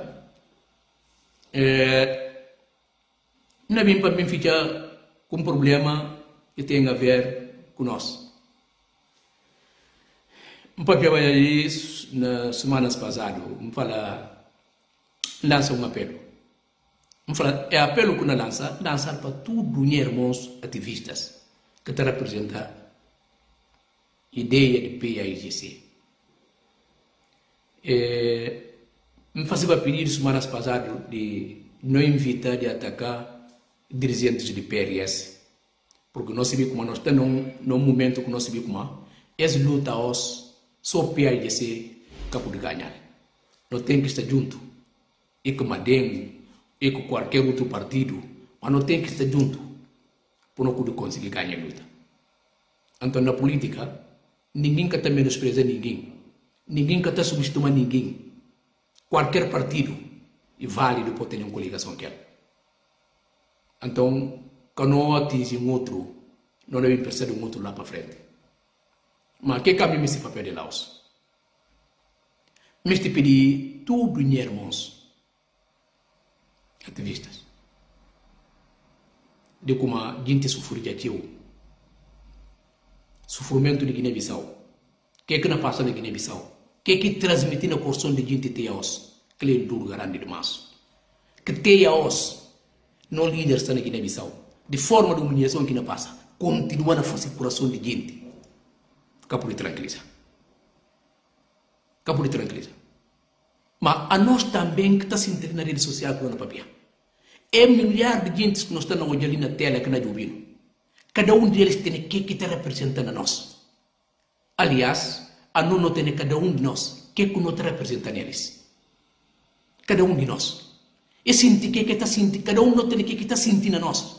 é, nabi pambim ficha com um problema que tem a ver com nós. Papel aí, nas semanas passadas, me fala, lança um apelo. Me fala, é apelo que lança, lançar para todos os irmãos ativistas que te representam ideia de PAIGC é, me fazia pedir semanas passadas de não invitar de atacar dirigentes de PRS. Porque nós sabemos como nós estamos num, num momento que nós sabemos como essa luta os só o PIDC capaz de ganhar. Nós temos que estar junto. E com Madem, e com qualquer outro partido, mas nós temos que estar junto para não conseguir ganhar a luta. Então, na política, ninguém quer menosprezar ninguém. Ninguém está subestima ninguém. Qualquer partido é válido para ter uma coligação que Então, quando atinge um outro, não deve perceber um outro lá para frente. Mas que caminho esse papel de Laos? Mas te pedi tudo, irmãos, ativistas, de como a gente sofre de aquilo. Sofrimento de Guiné-Bissau. O que é que não passa na Guiné-Bissau? Que que transmite na porção de gente teos que lhe duro grande demais. Que teos não líder está na Guiné-Bissau. De forma de humilhação que não passa. Continua a fazer coração de gente. Capo de tranquiliza. Capo de tranquiliza. Mas a nós também que está sentindo na rede social com a papia é milhar de gente que nós estamos olhando na tela que não ouvindo cada um deles tem que está representando a nós. Aliás a não tem cada um de nós. Que é que nós representa neles? Cada um de nós. E sinti que que está sentindo, cada um não tem que que está sentindo nós.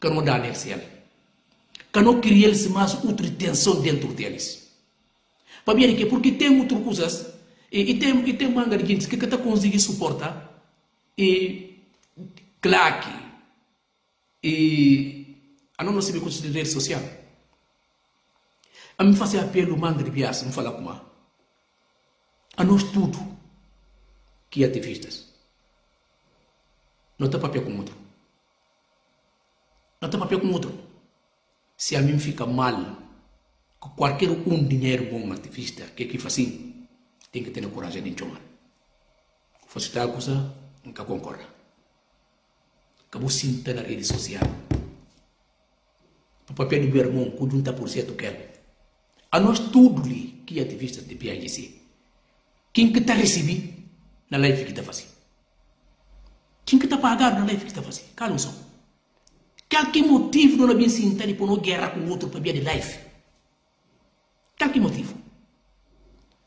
Que não dá nesse Que não cria eles mais outra tensão dentro deles. Para ver que porque tem outras coisas, e, e, tem, e tem manga de gente que está conseguindo suportar, e claque, e a não coisas de rede social. A mim fazer apelo de bias, me falar com a nós tudo que ativistas. Não está papel com outro. Não está papel com outro. Se a mim fica mal, qualquer um dinheiro bom ativista que que faz assim, tem que ter a coragem de chamar. Fosse tal coisa, nunca concorda. Acabou sinta na rede social. O papel do meu irmão, com 30% quer. A nós tudo ali, que é ativista de PIGC. Quem que está recebendo na live que está fazendo? Quem que está pagando na live que está fazendo? Calma só. Qualquer motivo não é bem por não guerra com outro para ver de live. Qualquer motivo.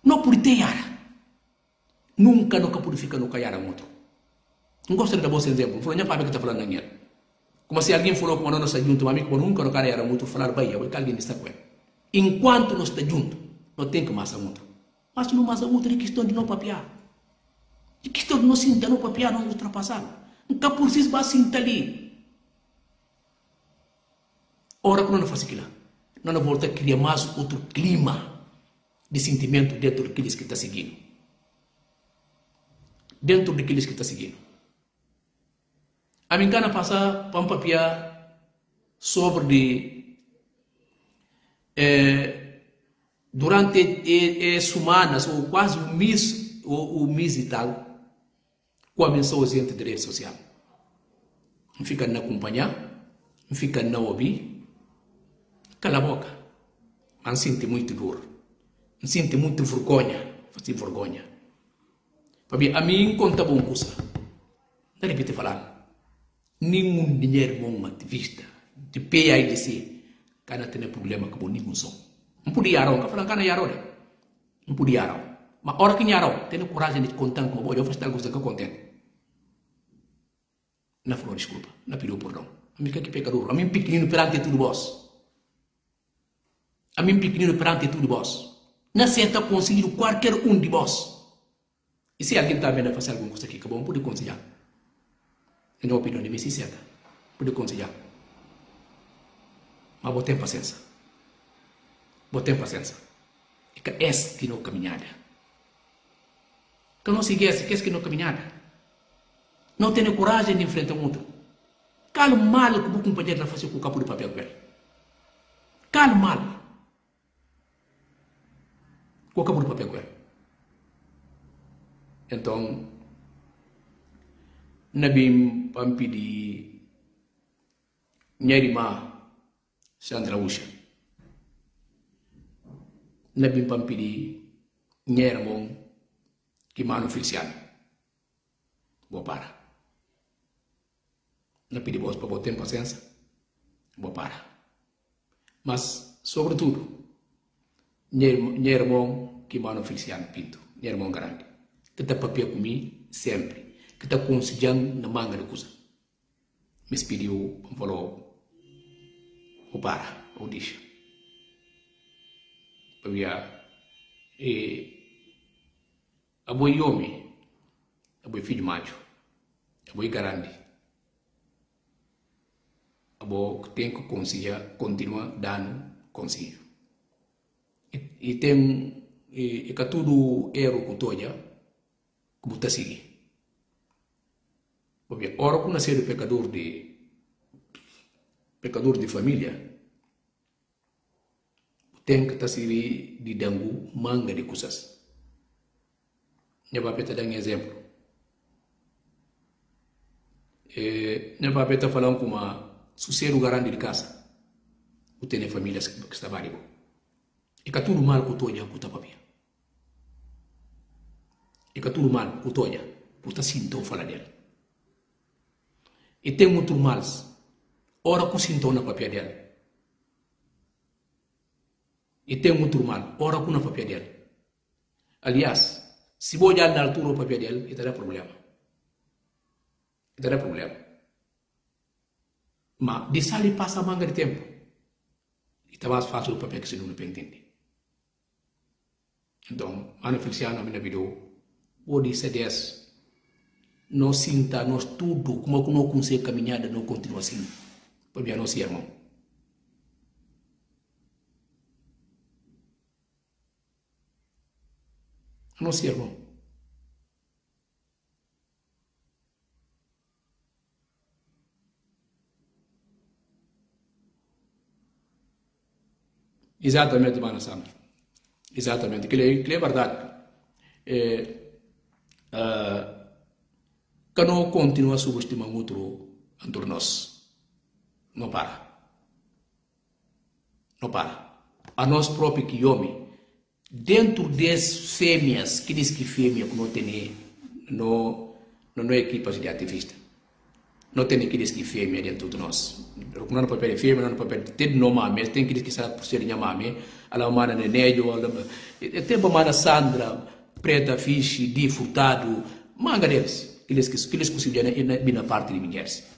Não por ter yara. Nunca nunca ficar no caiara outro. Não gosto de dar bom exemplo. Falou, minha pai que está falando na. Como se alguém falou com a nossa junto, mas nunca no cara era muito falar bem, eu que alguém está com ele. Enquanto nós está junto, não tem que massa muito. Mas não massa muito é questão de não papiar. É questão de não sentar no papiar, não ultrapassar. Nunca por si vai sentar ali. Ora, quando não faz aquilo, não volta a criar mais outro clima de sentimento dentro daqueles que está seguindo. Dentro daqueles que está seguindo. A mim cana passa para um papiar sobre de, eh, durante as semanas, ou quase um mês, ou um mês e tal, começou a gente de rede social. Não fica na acompanhar, não fica na ouvir, cala a boca. Mas sente muito dor, sente muito vergonha, fazer vergonha. Para a mim conta bom coisa. Não repete falar nenhum dinheiro bom ativista de PAIDC kana tem problema com nenhum som não podia yarau ka falar kana yarau não podia yarau mas hora que yarau tem coragem de contar com o eu faço algo que contente na falou desculpa na pediu perdão a mim que pecador a mim pequenino perante tudo vós a mim pequenino perante tudo vós na certa conselho qualquer um de vós e se alguém está vendo fazer alguma coisa aqui que bom pode aconselhar na opinião de mim sincera, pode aconselhar. Mas botem paciência. Botem paciência. E que esse que não caminhada. Que não se esquece que esse que não caminhada. Não tem coragem de enfrentar o outro. Calo mal que o companheiro vai fazer com o capo de papel ele. Calo mal. Com o capo de papel ele. Então, nabim pampidi nyarima sandra usha nabim pampidi nyermon kimano oficial bo para na pedi vos para botar paciência bo para mas sobretudo nyermon kimano oficial pinto nyermon grande tenta papel comigo sempre que está aconselhando na manga de coisa. Me pediu, falou, o para, o deixa. Para e homem, a boi filho macho, a boi grande, a que tem que aconselhar, continua dando conselho. E, e tem, e, e que tudo erro que toja, que você seguir. Porque ora que nascer pecador de pecador de família, tem que estar de dangu manga de coisas. Minha papeta dá um exemplo. É, minha papeta falando com uma sucesso grande de casa. Tem família que está várias. E tudo mal que toja que está papia. E tudo mal que toja, por estar sinto falar dele e tem muito mais. Ora com sintoma na papel dela. E tem muito mal. Ora com na papel dela. Aliás, se vou olhar na altura do papel dela, terá problema. Não é problema. Mas de sali passa a manga de tempo. E está mais fácil o papel que se não entende. Então, Ana Feliciano, a minha vida, o de CDS, nós sinta, nós tudo, como nós conseguimos caminhar, não continua assim. Para mim, nosso irmão. Nosso irmão. Exatamente, Mana Sandra. Exatamente, que que é verdade. É, uh, que não continua a subestimar outro entre nós. Não para. Não para. A nós próprio que homem, dentro das fêmeas, que diz que fêmea que não tem, não, não é equipas de ativista não tem que dizer que fêmea dentro de nós. Não no papel de fêmea, não no papel de ter no mame, tem que dizer que sabe por ser minha mame, ela mana nenejo, ela tem uma mana Sandra, preta, fiche, di, furtado, manga deles, que eles que eles conseguiram ir na parte de mulheres.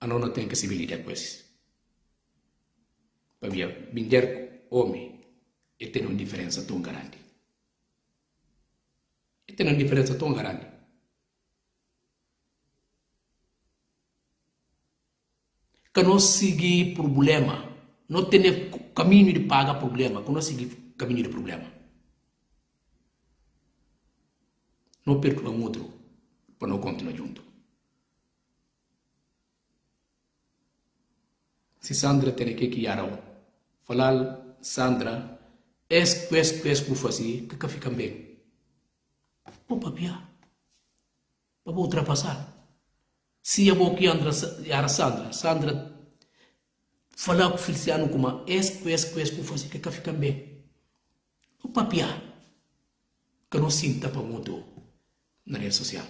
A não tem lidar com esses. Para mim, mulher, homem, e tem uma diferença tão grande. E tem uma diferença tão grande. Que não seguir problema. Não tem caminho de pagar problema. Que não seguir caminho de problema. Não perca um outro para não continuar junto. Se Sandra tem que ir ao falar, Sandra, es, es, es, por fazer, que fica bem. Vou papiar. Vou ultrapassar. Se eu vou aqui andar a Sandra, Sandra falar com o Feliciano como esco, esco, esco, fazer que fica bem. Vou papiar. Que não sinta para muito na rede social.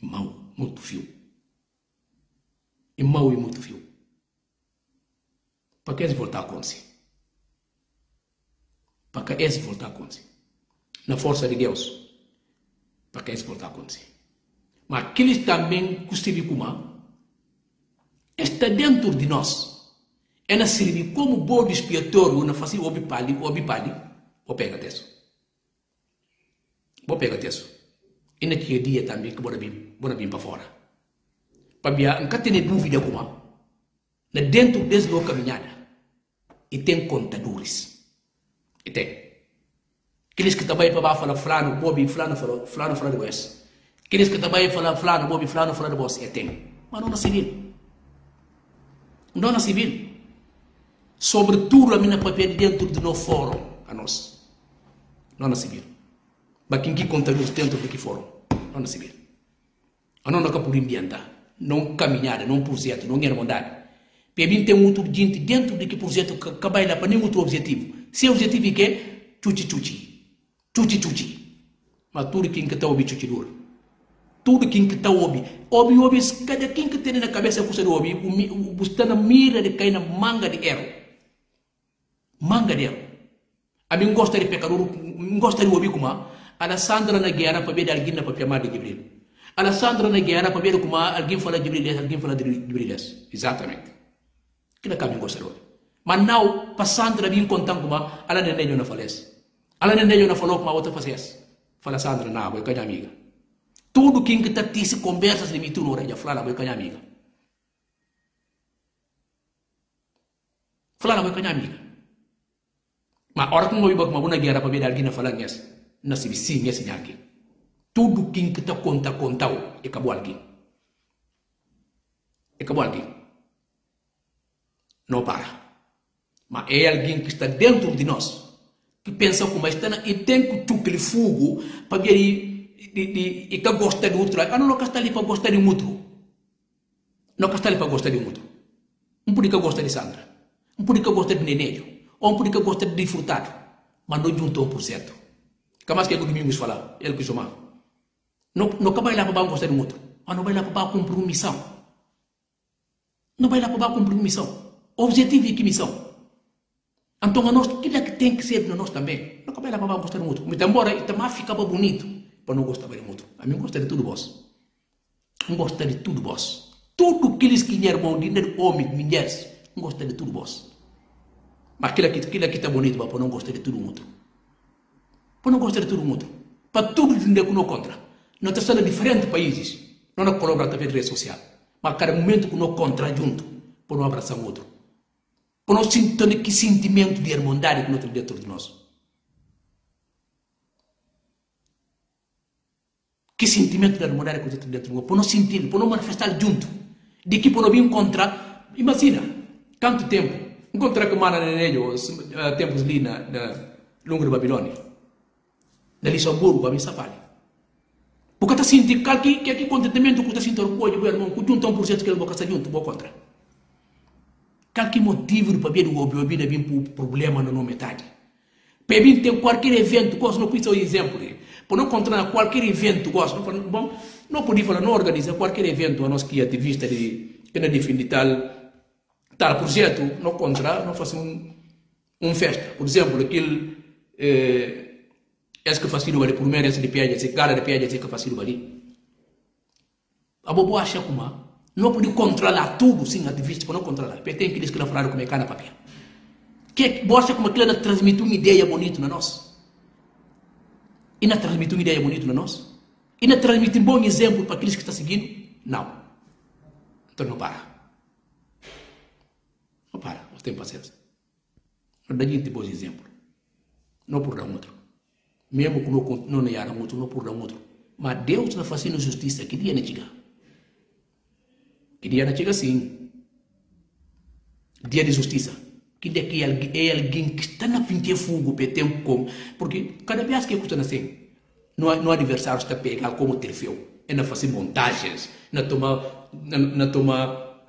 Mau, muito fio. E mau e muito fio. Para que eles voltar a acontecer? Para que eles voltar a acontecer? na força de Deus para que isso possa acontecer. Mas aqueles também esteve como está dentro de nós. É na servir como bode expiatório na fazer o obipali, o obipali, vou pegar isso. Vou pegar isso. E naquele dia também que bora vir, bora vir para fora. Nunca tem dúvida como na dentro desse local caminhada e tem contadores. E tem. Aqueles que também para falar fulano, bobi, fulano, fulano, fulano, boss. Aqueles que também falar fulano, bobi, fulano, fulano, boss. É tem. Mas não na civil. Não na civil. Sobretudo a minha papel dentro do nosso fórum, a nós. Não na civil. Mas quem que conta dentro do que fórum? Não na civil. A não na por ambientar. Não caminhada, não projeto, não irmandade. Porque tem muito gente dentro do que projeto que vai lá para nenhum outro objetivo. Se o objetivo é que chuchi-chuchi cuci cuci ma tudo quem que tá obi cuci duro. Tudo quem que tá obi obi obi cada quem que tem na cabeça do obi o busta na mira de cair na manga de erro. Manga de erro. A mim gosta de pecador gosta de obi kuma Alessandra na guerra para ver alguém na papel de Gibril Alessandra na guerra para ver como alguém fala de Gibril alguém fala de Gibril exatamente que na caminho gosta de obi mas não passando na minha conta como ela nem não falece Ala nende yo na falou com a outra fazes. Fala Sandra na boy canha amiga. Tudo quem que tá tisse conversas de mitu no já fala boy canha amiga. Fala boy canha amiga. Ma ora como eu uma buna guerra para ver alguém na falar nhes. Na se sim nhes nyaki. Tudo quem que tá conta contau e acabou alguém. E acabou alguém. Não para. Mas é alguém que está dentro de nós que pensa como está e tem que tu aquele fogo para ver e que gosta de outro ah não está ali para gostar de outro. Não está ali para gostar de outro. Um por que gosta de Sandra? Um por que gosta de Nenejo ou um por que gosta de Furtado mas não juntou por certo que mais que o Domingos falar ele que chama para gostar de outro mas não vai lá para cumprir uma missão não para cumprir uma missão objetivo e que missão Então, a nós, é que tem que ser de nós também. Não cabela para gostar muito. Mas, embora, também ficava bonito, para não gostar muito. A mim gosta de tudo, vós. Não gosta de tudo, vós. Tudo que eles querem, irmão, de homem, mulheres, não gosta de tudo, vós. Mas aquilo aqui, aquilo aqui está bonito, para não gostar de tudo muito. Para não gostar de tudo muito. Para tudo que não contra. Nós estamos em diferentes países. Não é colaborar através de rede social. Mas cada momento que nós contra junto, para não abraçar o outro. Para nós sentir que sentimento de irmandade que nós temos dentro de nós. Que sentimento de irmandade que nós temos dentro de nós. Para nós sentir, para nós manifestar junto. De que nós vir encontrar. Imagina, quanto tempo. Encontrar com Mana Nenelho, tempos ali na, na Lunga de Babilônia. Na Luxemburgo, a mim sapali. Sentindo que aqui, que aqui contentamento que está sentindo orgulho, meu irmão, que junto a 1% que ele vai casar junto, vou contra. Qualquer motivo para ver o óbvio, o vir por problema na metade. Vir ter qualquer evento, gosto, não conheço o exemplo. Para não controlar qualquer evento, gosto, não, bom, não podia falar, não organiza qualquer evento, a nossa que ativista de, que não defende tal, tal projeto, não contra, não faça um, um festa. Por exemplo, aquele, eh, est-ce que fasiru bari pour mere de piaja se gara de piaja se que fasiru bari abo acha kuma não pode controlar tudo sim ativista não controlar tem que que não falar como é cana papel que acha como que transmite uma ideia bonita na nós e não transmite uma ideia bonita na nós e não transmite um bom exemplo para aqueles que estão seguindo não então não para não para você tem paciência não dá gente bons exemplos não por dar outro mesmo que não era outro, não por outro. Mas Deus está fazendo justiça, que dia não chega? Que dia não chega sim. Dia de justiça. Que dia que é alguém que está na frente de fogo, como. Porque cada vez que custa assim, no, no adversário está pegar como troféu. É na fazer montagens, na tomar, na, na tomar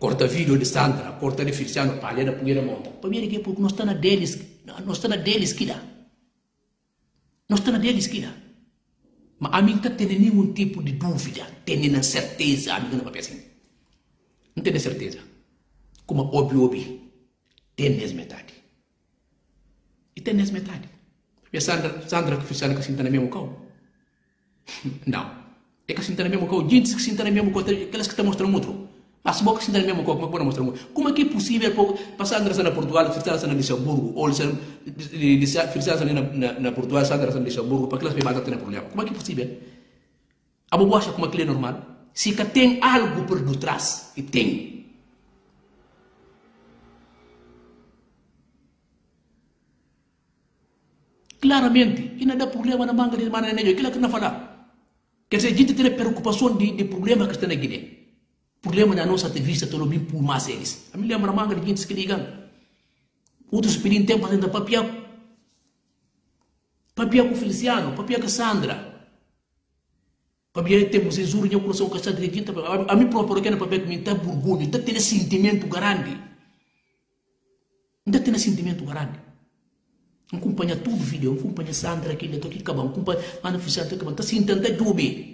corta vídeo de Sandra, corta de Feliciano, palha da poeira monta. Para mim é que porque nós está na deles, nós está na deles que dá. Nós estamos na esquina. Mas a mim não tem nenhum tipo de dúvida, tem certeza, a mim não vai assim. Não tem certeza. Como óbvio, óbvio, tem metade. E tem metade. E a Sandra, Sandra que fez que sinta na mesma cor? Não. É que sinta na mesma cor. Gente que sinta na mesma cor, aquelas que estão mostrando outro. Mas você não é mesmo como é que mostrar como é que é possível passar a na Portugal, ficar na Luxemburgo, ou ficar na, na Portugal, ficar na Luxemburgo, para que elas não tenham problema? Como é que é possível? A bobo acha como é que é normal? Se que tem algo por detrás, e tem. Claramente, e não dá problema na manga de maneira nenhuma, aquilo é que não falar. Quer dizer, a gente tem preocupação de, de problema que está na Guiné problema da nossa ativista todo bem por mais eles. A me lembra manga de gente que ligam. Outros pedindo tempo ainda papia. Papia com Feliciano, papia com Sandra. Papia tempo se juro eu coração está de gente. A mim próprio que é papia que me está burgulho, está tendo sentimento grande. Ainda tem sentimento grande. Acompanha tudo vídeo, acompanha Sandra aqui, estou aqui acabando, acompanha Ana Feliciano, está acabando, está sentindo. Está sinta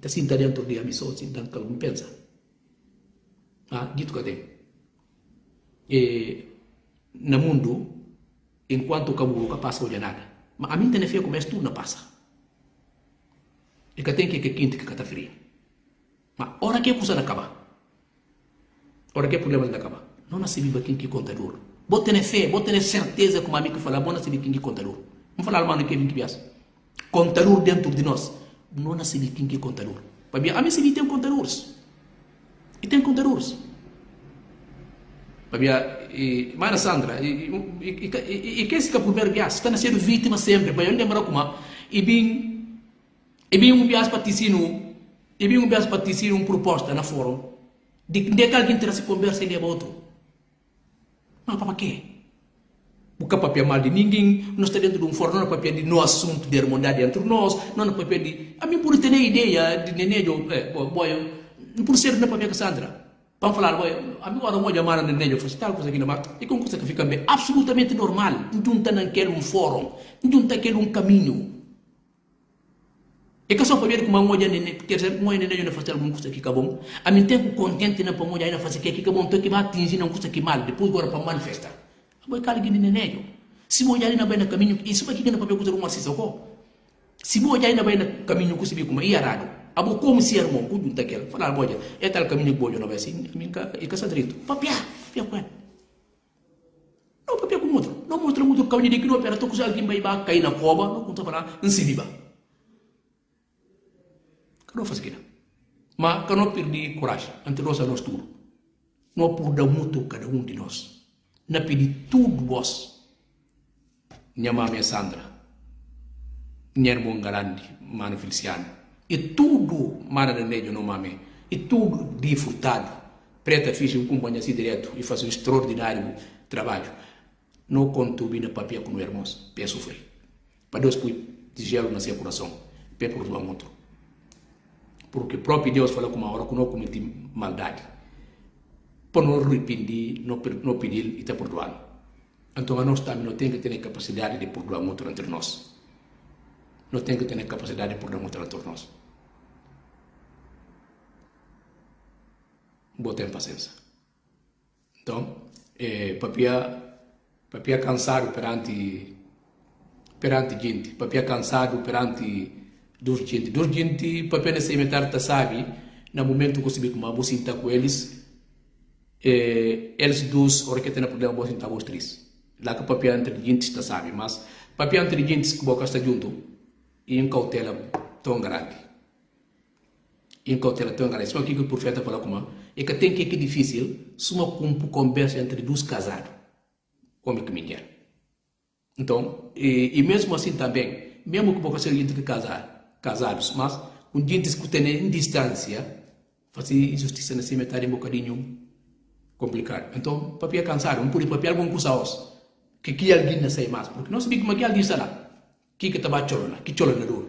dentro de missão, sinta que algum pensa. Ah, que tem. E, no mundo, enquanto o cabelo passa olha nada. Mas a mim tem feio começa tudo na passa. E que tem que que quinto que está frio. Mas hora que a coisa acaba. Hora que problema não acaba. Não nasce viva quem que contador. Bote na fé, bote na certeza como a mim que fala, bom nasce quem que contador. Vamos falar mano que vem que vias. Contador dentro de nós não nasce quem que contador. Para mim, a mim se tem contadores. E tem contadores. Para mim, Mara Sandra, e, e, e, e que esse que é o primeiro viagem? Está nascendo vítima sempre. Para eu lembrar como, e bem, e bem um para te e bem um para te uma proposta na fórum, de, que alguém terá se conversa e leva outro. Mas para quê? Bukan papel mal de ninguém, nós está dentro de um fórum, não é papel de no assunto de irmandade entre nós, não é papel de. A mim, por ter ideia de neném, é, boy, por ser na papel Cassandra. Para falar, boy, a mim agora vou chamar a neném, eu faço tal coisa aqui na marca, e com coisa que fica bem, absolutamente normal. Não está naquele um fórum, não está naquele um caminho. E que só para ver como a mulher neném, quer dizer, uma neném não faz alguma coisa que acabou. A mim, tempo contente na mulher ainda fazer que acabou, então que vai atingir não coisa que mal, depois agora para manifestar. Boy kala gini nenejo si bo jari na bayna caminho e suba kigena pape kutoro uma sisoko si bo jari na bayna caminho kusibi kuma iya rado. Abo como si ermo ku junta kel fala boja etal caminho bojo no besi min ka e kasa drito papia papia kwa no papia ku motor no motor motor caminho de kino pera to kusal kimba iba kaina koba no kunta para nsibiba kano fasikina. Ma kano perdi courage ante nós a nós tudo não por dar muito cada um de nós na pedir tudo vós minha mãe Sandra. Minha irmã Garandi mano Feliciano. E tudo mana da nejo no mame. E tudo de furtado. Preta fiz um companhia assim direto e faz um extraordinário trabalho. Não conto bem na papel com o irmãos pé sofrer para Deus pôr de gelo na seu coração pé por doar muito porque próprio Deus falou com uma hora que não cometi maldade para não arrepender, não, não pedir e te perdoar. Então, nós também não temos que capacidade de perdoar muito entre nós. Não temos que capacidade de perdoar muito entre nós. Botem paciência. Então, eh, papia, papia cansado perante perante gente, papia cansado perante dos gente, dos gente, papia nesse inventário tá sabe, no momento que você como você está com eles, eles dos hora que tem problema você está vos triste. Lá que papia entre gente está sabe, mas papia entre gente que boca está junto, e em cautela tão grande. Em cautela tão grande. Isso que o profeta falou como é que tem que é difícil, suma com conversa entre dois casados, homem e mulher. Então, e, e, mesmo assim também, mesmo que você gente que casar, casados, mas um dia que tem em distância, fazer justiça nesse metade um bocadinho complicado. Então, papel cansado, um por papel bom cusaos, que que alguém não sei mais, porque nós sabemos que alguém está lá, que que estava cholona, que cholona dor.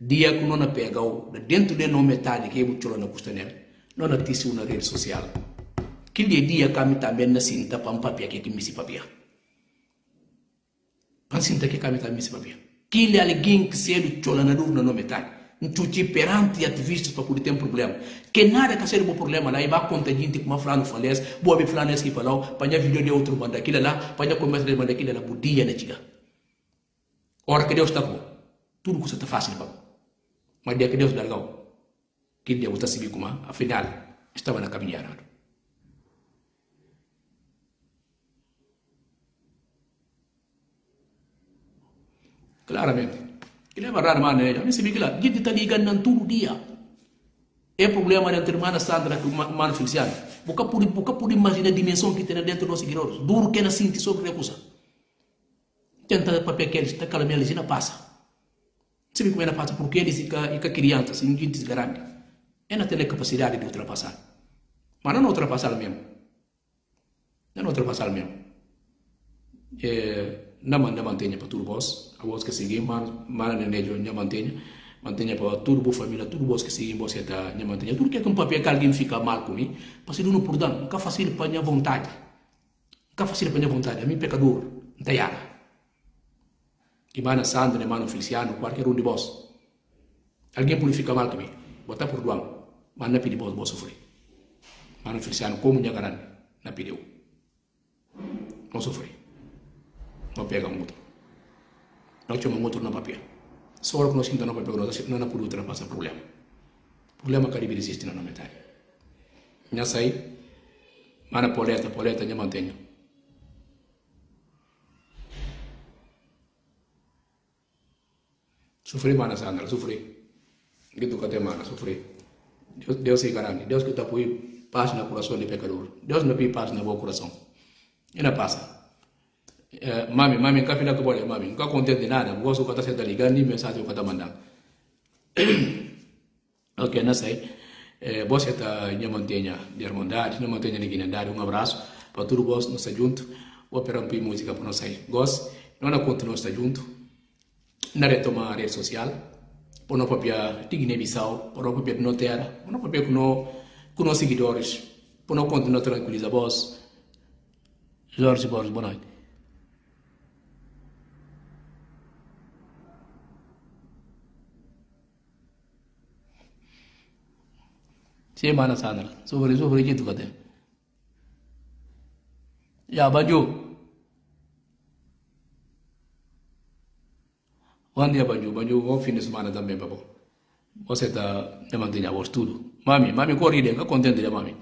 Dia que não pega o dentro de não metade que é o cholona custanel, não na tisi uma rede social. Que dia kami também na cinta para um papel que que me se papel. Pansinta que kami também se papel. Kile alguém que se ele chola na dúvida no metade. Nchuchi perante ativistas para poder ter um problema. Que nada que seja um problema lá, e vai contar gente como fulano falece, boa bem fulano que falou, panha vídeo de outro banda aquilo lá, panha começa de banda aquilo lá, budia na chiga. Ora que Deus está com, tudo que está fácil para. Mas dia que Deus dá legal, que dia você se como, afinal, estava na caminhada. Claramente. Ele é raro, mano. A mim se gente está ligando todo dia. É problema da irmã Sandra o mano Feliciano. Boca por boca por imaginar a dimensão que tem dentro dos seguidores. Duro que na sinti sobre a coisa. Tenta papel que eles está calma eles não passa. Vê como ela passa porque eles fica fica criança, assim, gente grande. É não tem a capacidade de ultrapassar. Mas não ultrapassar mesmo. Não ultrapassar mesmo. É, na manda mantenha para tudo vós, a vós que seguem, mas mas na nejo na mantenha, mantenha para tudo boa família, tudo vós que seguem, você está na mantenha, tudo que é com papel que alguém fica mal comigo, para ser não por dano, nunca fácil para minha vontade, nunca fácil para minha vontade, a mim pecador, não tem nada. E mana Sandra, e mano Feliciano, qualquer um de vós, alguém pode ficar mal comigo, botar por doão, mas não pedir vós, vós sofrer. Mano Feliciano, como minha garante, não pediu, não sofrer no pega muito. Não chama muito na papel. Só que nós sinta no papel, não não pode ultrapassar problema. Problema que deve existir na metade. Minha sai, mana poleta, poleta, minha mantenho. Sofri mana Sandra, sofri. Gitu kata mana, sofri. Deus, Deus se garante. Deus que está por paz no coração de pecador. Deus não põe paz no bom coração. E não passa. Uh, mami mami nka fina kubole mami. Nka contente nada goso kata seta ligani message kata mandang ok na sai eh, vos eta nyamantenha de irmandade nyamantenha de guinandade um abraço para tudo vos nós junto um pouco música para nós aí gos não na conta nós junto na retoma rede social. Por não papia de Guiné-Bissau por não papia de notera por não papia com com os seguidores por não continuar tranquiliza vos Jorge Borges boa noite mana sana suhuri sufuri jitu kata. ya baju wandi ya baju baju ko finis mana dambe babo oseta demante nya wortudu mami mami kurir ride ka konten dia mami?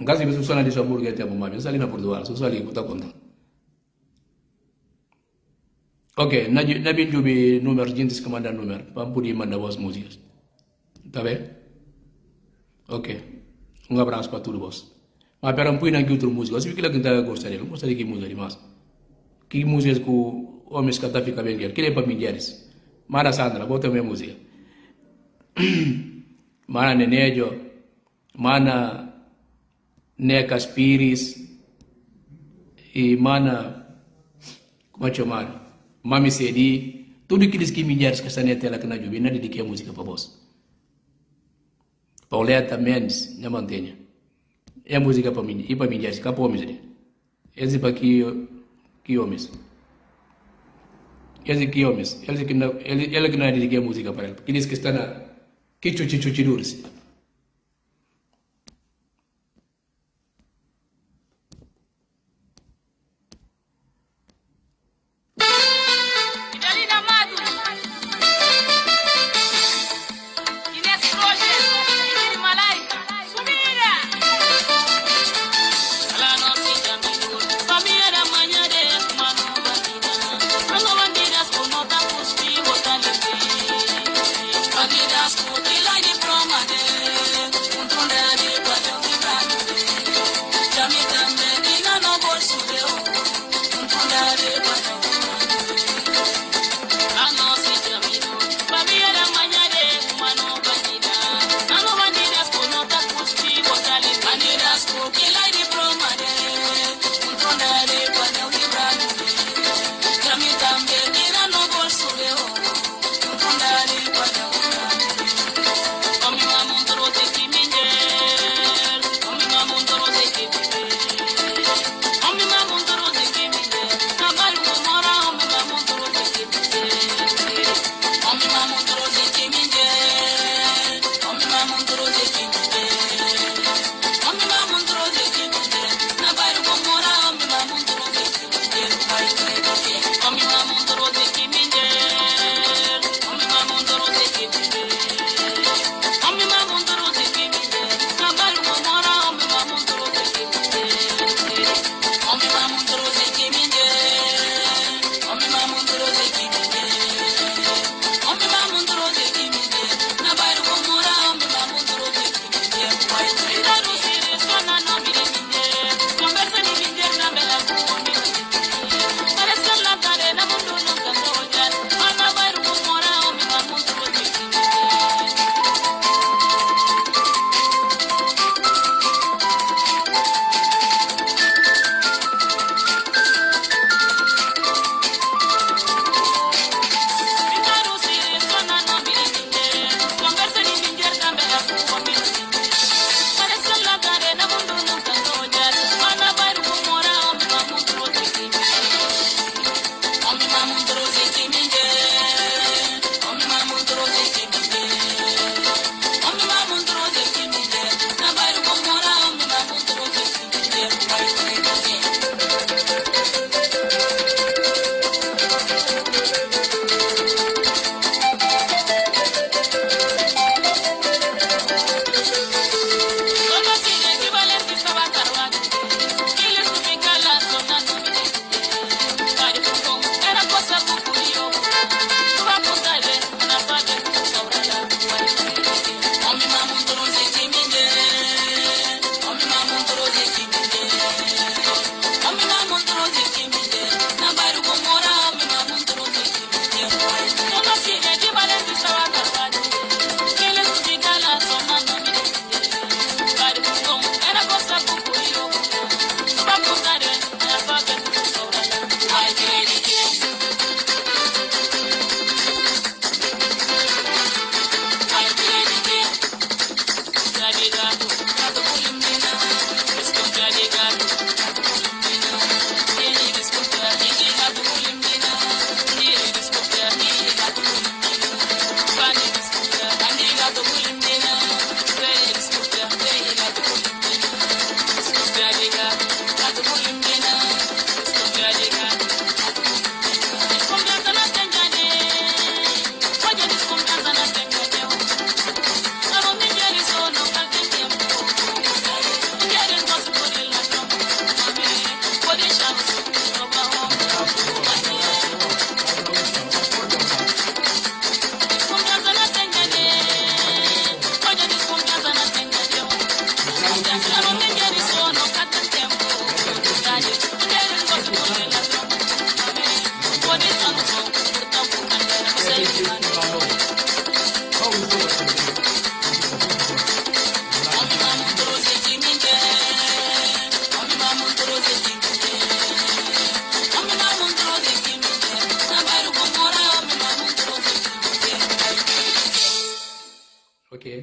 Ngazi besu sana disha burgete ya mami? Sali na berdua, so sali ko konten. Ok, nabi nabi jubi numero jintis kamanda numero, pampudi manda was músicas. Tá bem? Ok. Um abraço para tudo vós. Mas pera um pouquinho aqui outra música. Você viu que ela cantava gostaria? Eu gostaria que música demais. Que músicas que o homem canta fica bem aqui. Que é para mulheres. Mara Sandra, bota a minha música. Mana Nenejo, Mana Neca Spiris e Mana, como é chamar? Mami Sedi, tudo kilis ki mulheres que estão na tela que na jubi, não dediquei a música para vós. Pauleta Mendes, na mantenha. É a música para mim, e para mulheres, cá para homens. Esse para que, que homens. Esse que homens. Ele que não, ele, ele que não dediquei a música para ele. Porque diz que está na... Que chuchi chuchi dures.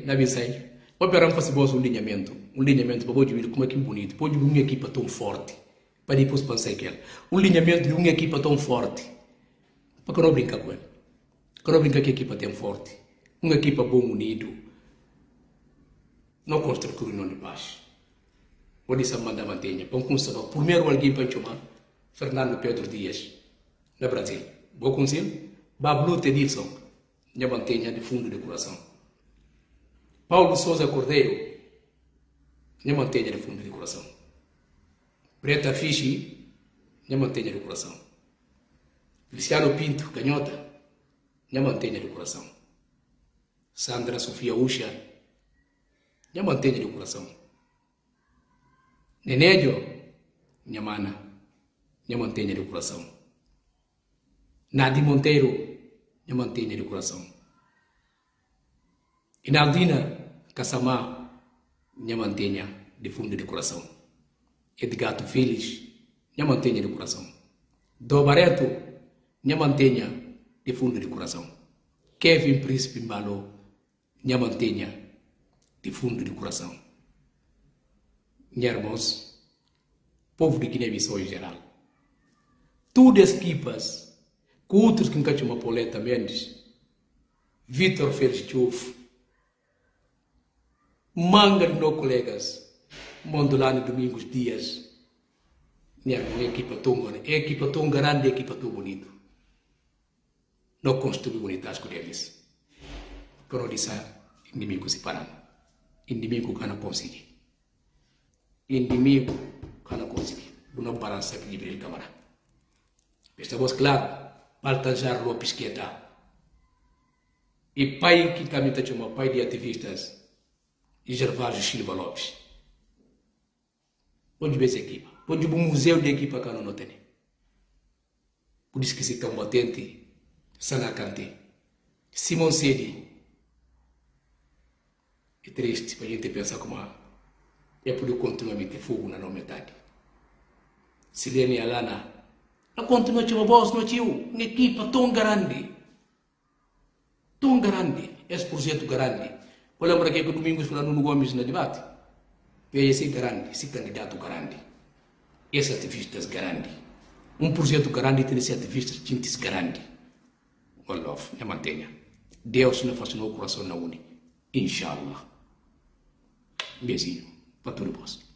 Na Bissai. Operam para se um alinhamento. Um alinhamento para pode vir como é que bonito. Pode vir uma equipa tão forte. Para depois pensar que Um alinhamento de uma equipa tão forte. Para que não brincar com ele. Que não brinca que a equipa tem forte. Uma equipa bom unido. Não construir não de paz. Pode ser mandar mantenha. Para um primeiro alguém para chamar Fernando Pedro Dias. Na Brasil. Bom conselho? Bablu Tedilson. Minha mantenha de fundo de coração. Paulo Souza Cordeiro, minha mantenha de fundo de coração. Preta Fichi, minha mantenha de coração. Luciano Pinto, canhota, minha mantenha de coração. Sandra Sofia Ucha, minha mantenha de coração. Nenédio, minha mana, minha mantenha de coração. Nadi Monteiro, minha mantenha de coração. Inaldina Kassamá, minha mantenha de fundo de coração. Edgato Félix, minha mantenha de coração. Dobareto, minha mantenha de fundo de coração. Kevin Príncipe Mbalo, minha mantenha de fundo de coração. Minha irmãos, povo de Guiné-Bissau em geral. As equipas, outros que encacham uma poleta Mendes, Vitor Félix Chouf, manga de meus colegas, Mondolano Domingos Dias, minha equipa tão grande, equipa tão grande, equipa tão bonito. Não construí bonitas com eles. Quando disse, inimigo se parando. Inimigo que não consegue. Inimigo que não consegue. Não parar sempre de câmara. Estamos claro, Baltazar Lopes Queta. E pai que também está chamando pai de ativistas, e Gervásio Silva Lopes. Onde vê essa equipa? Onde um museu de equipa que não tem? Por isso que se combatente, Sana Kante, Simon Sedi. É triste para a gente pensar como é por continuamente fogo na metade. Silene Alana, a continua a voz no tio, uma equipa tão grande, tão grande, esse projeto grande. Olha para que Domingos falando no Gomes na debate. Veja esse grande, esse candidato grande. Esse ativistas grande. Um projeto tem esse ativistas gente grande. Olha, me mantenha. Deus não faz no coração na uni. Inshallah. Beijinho para todos.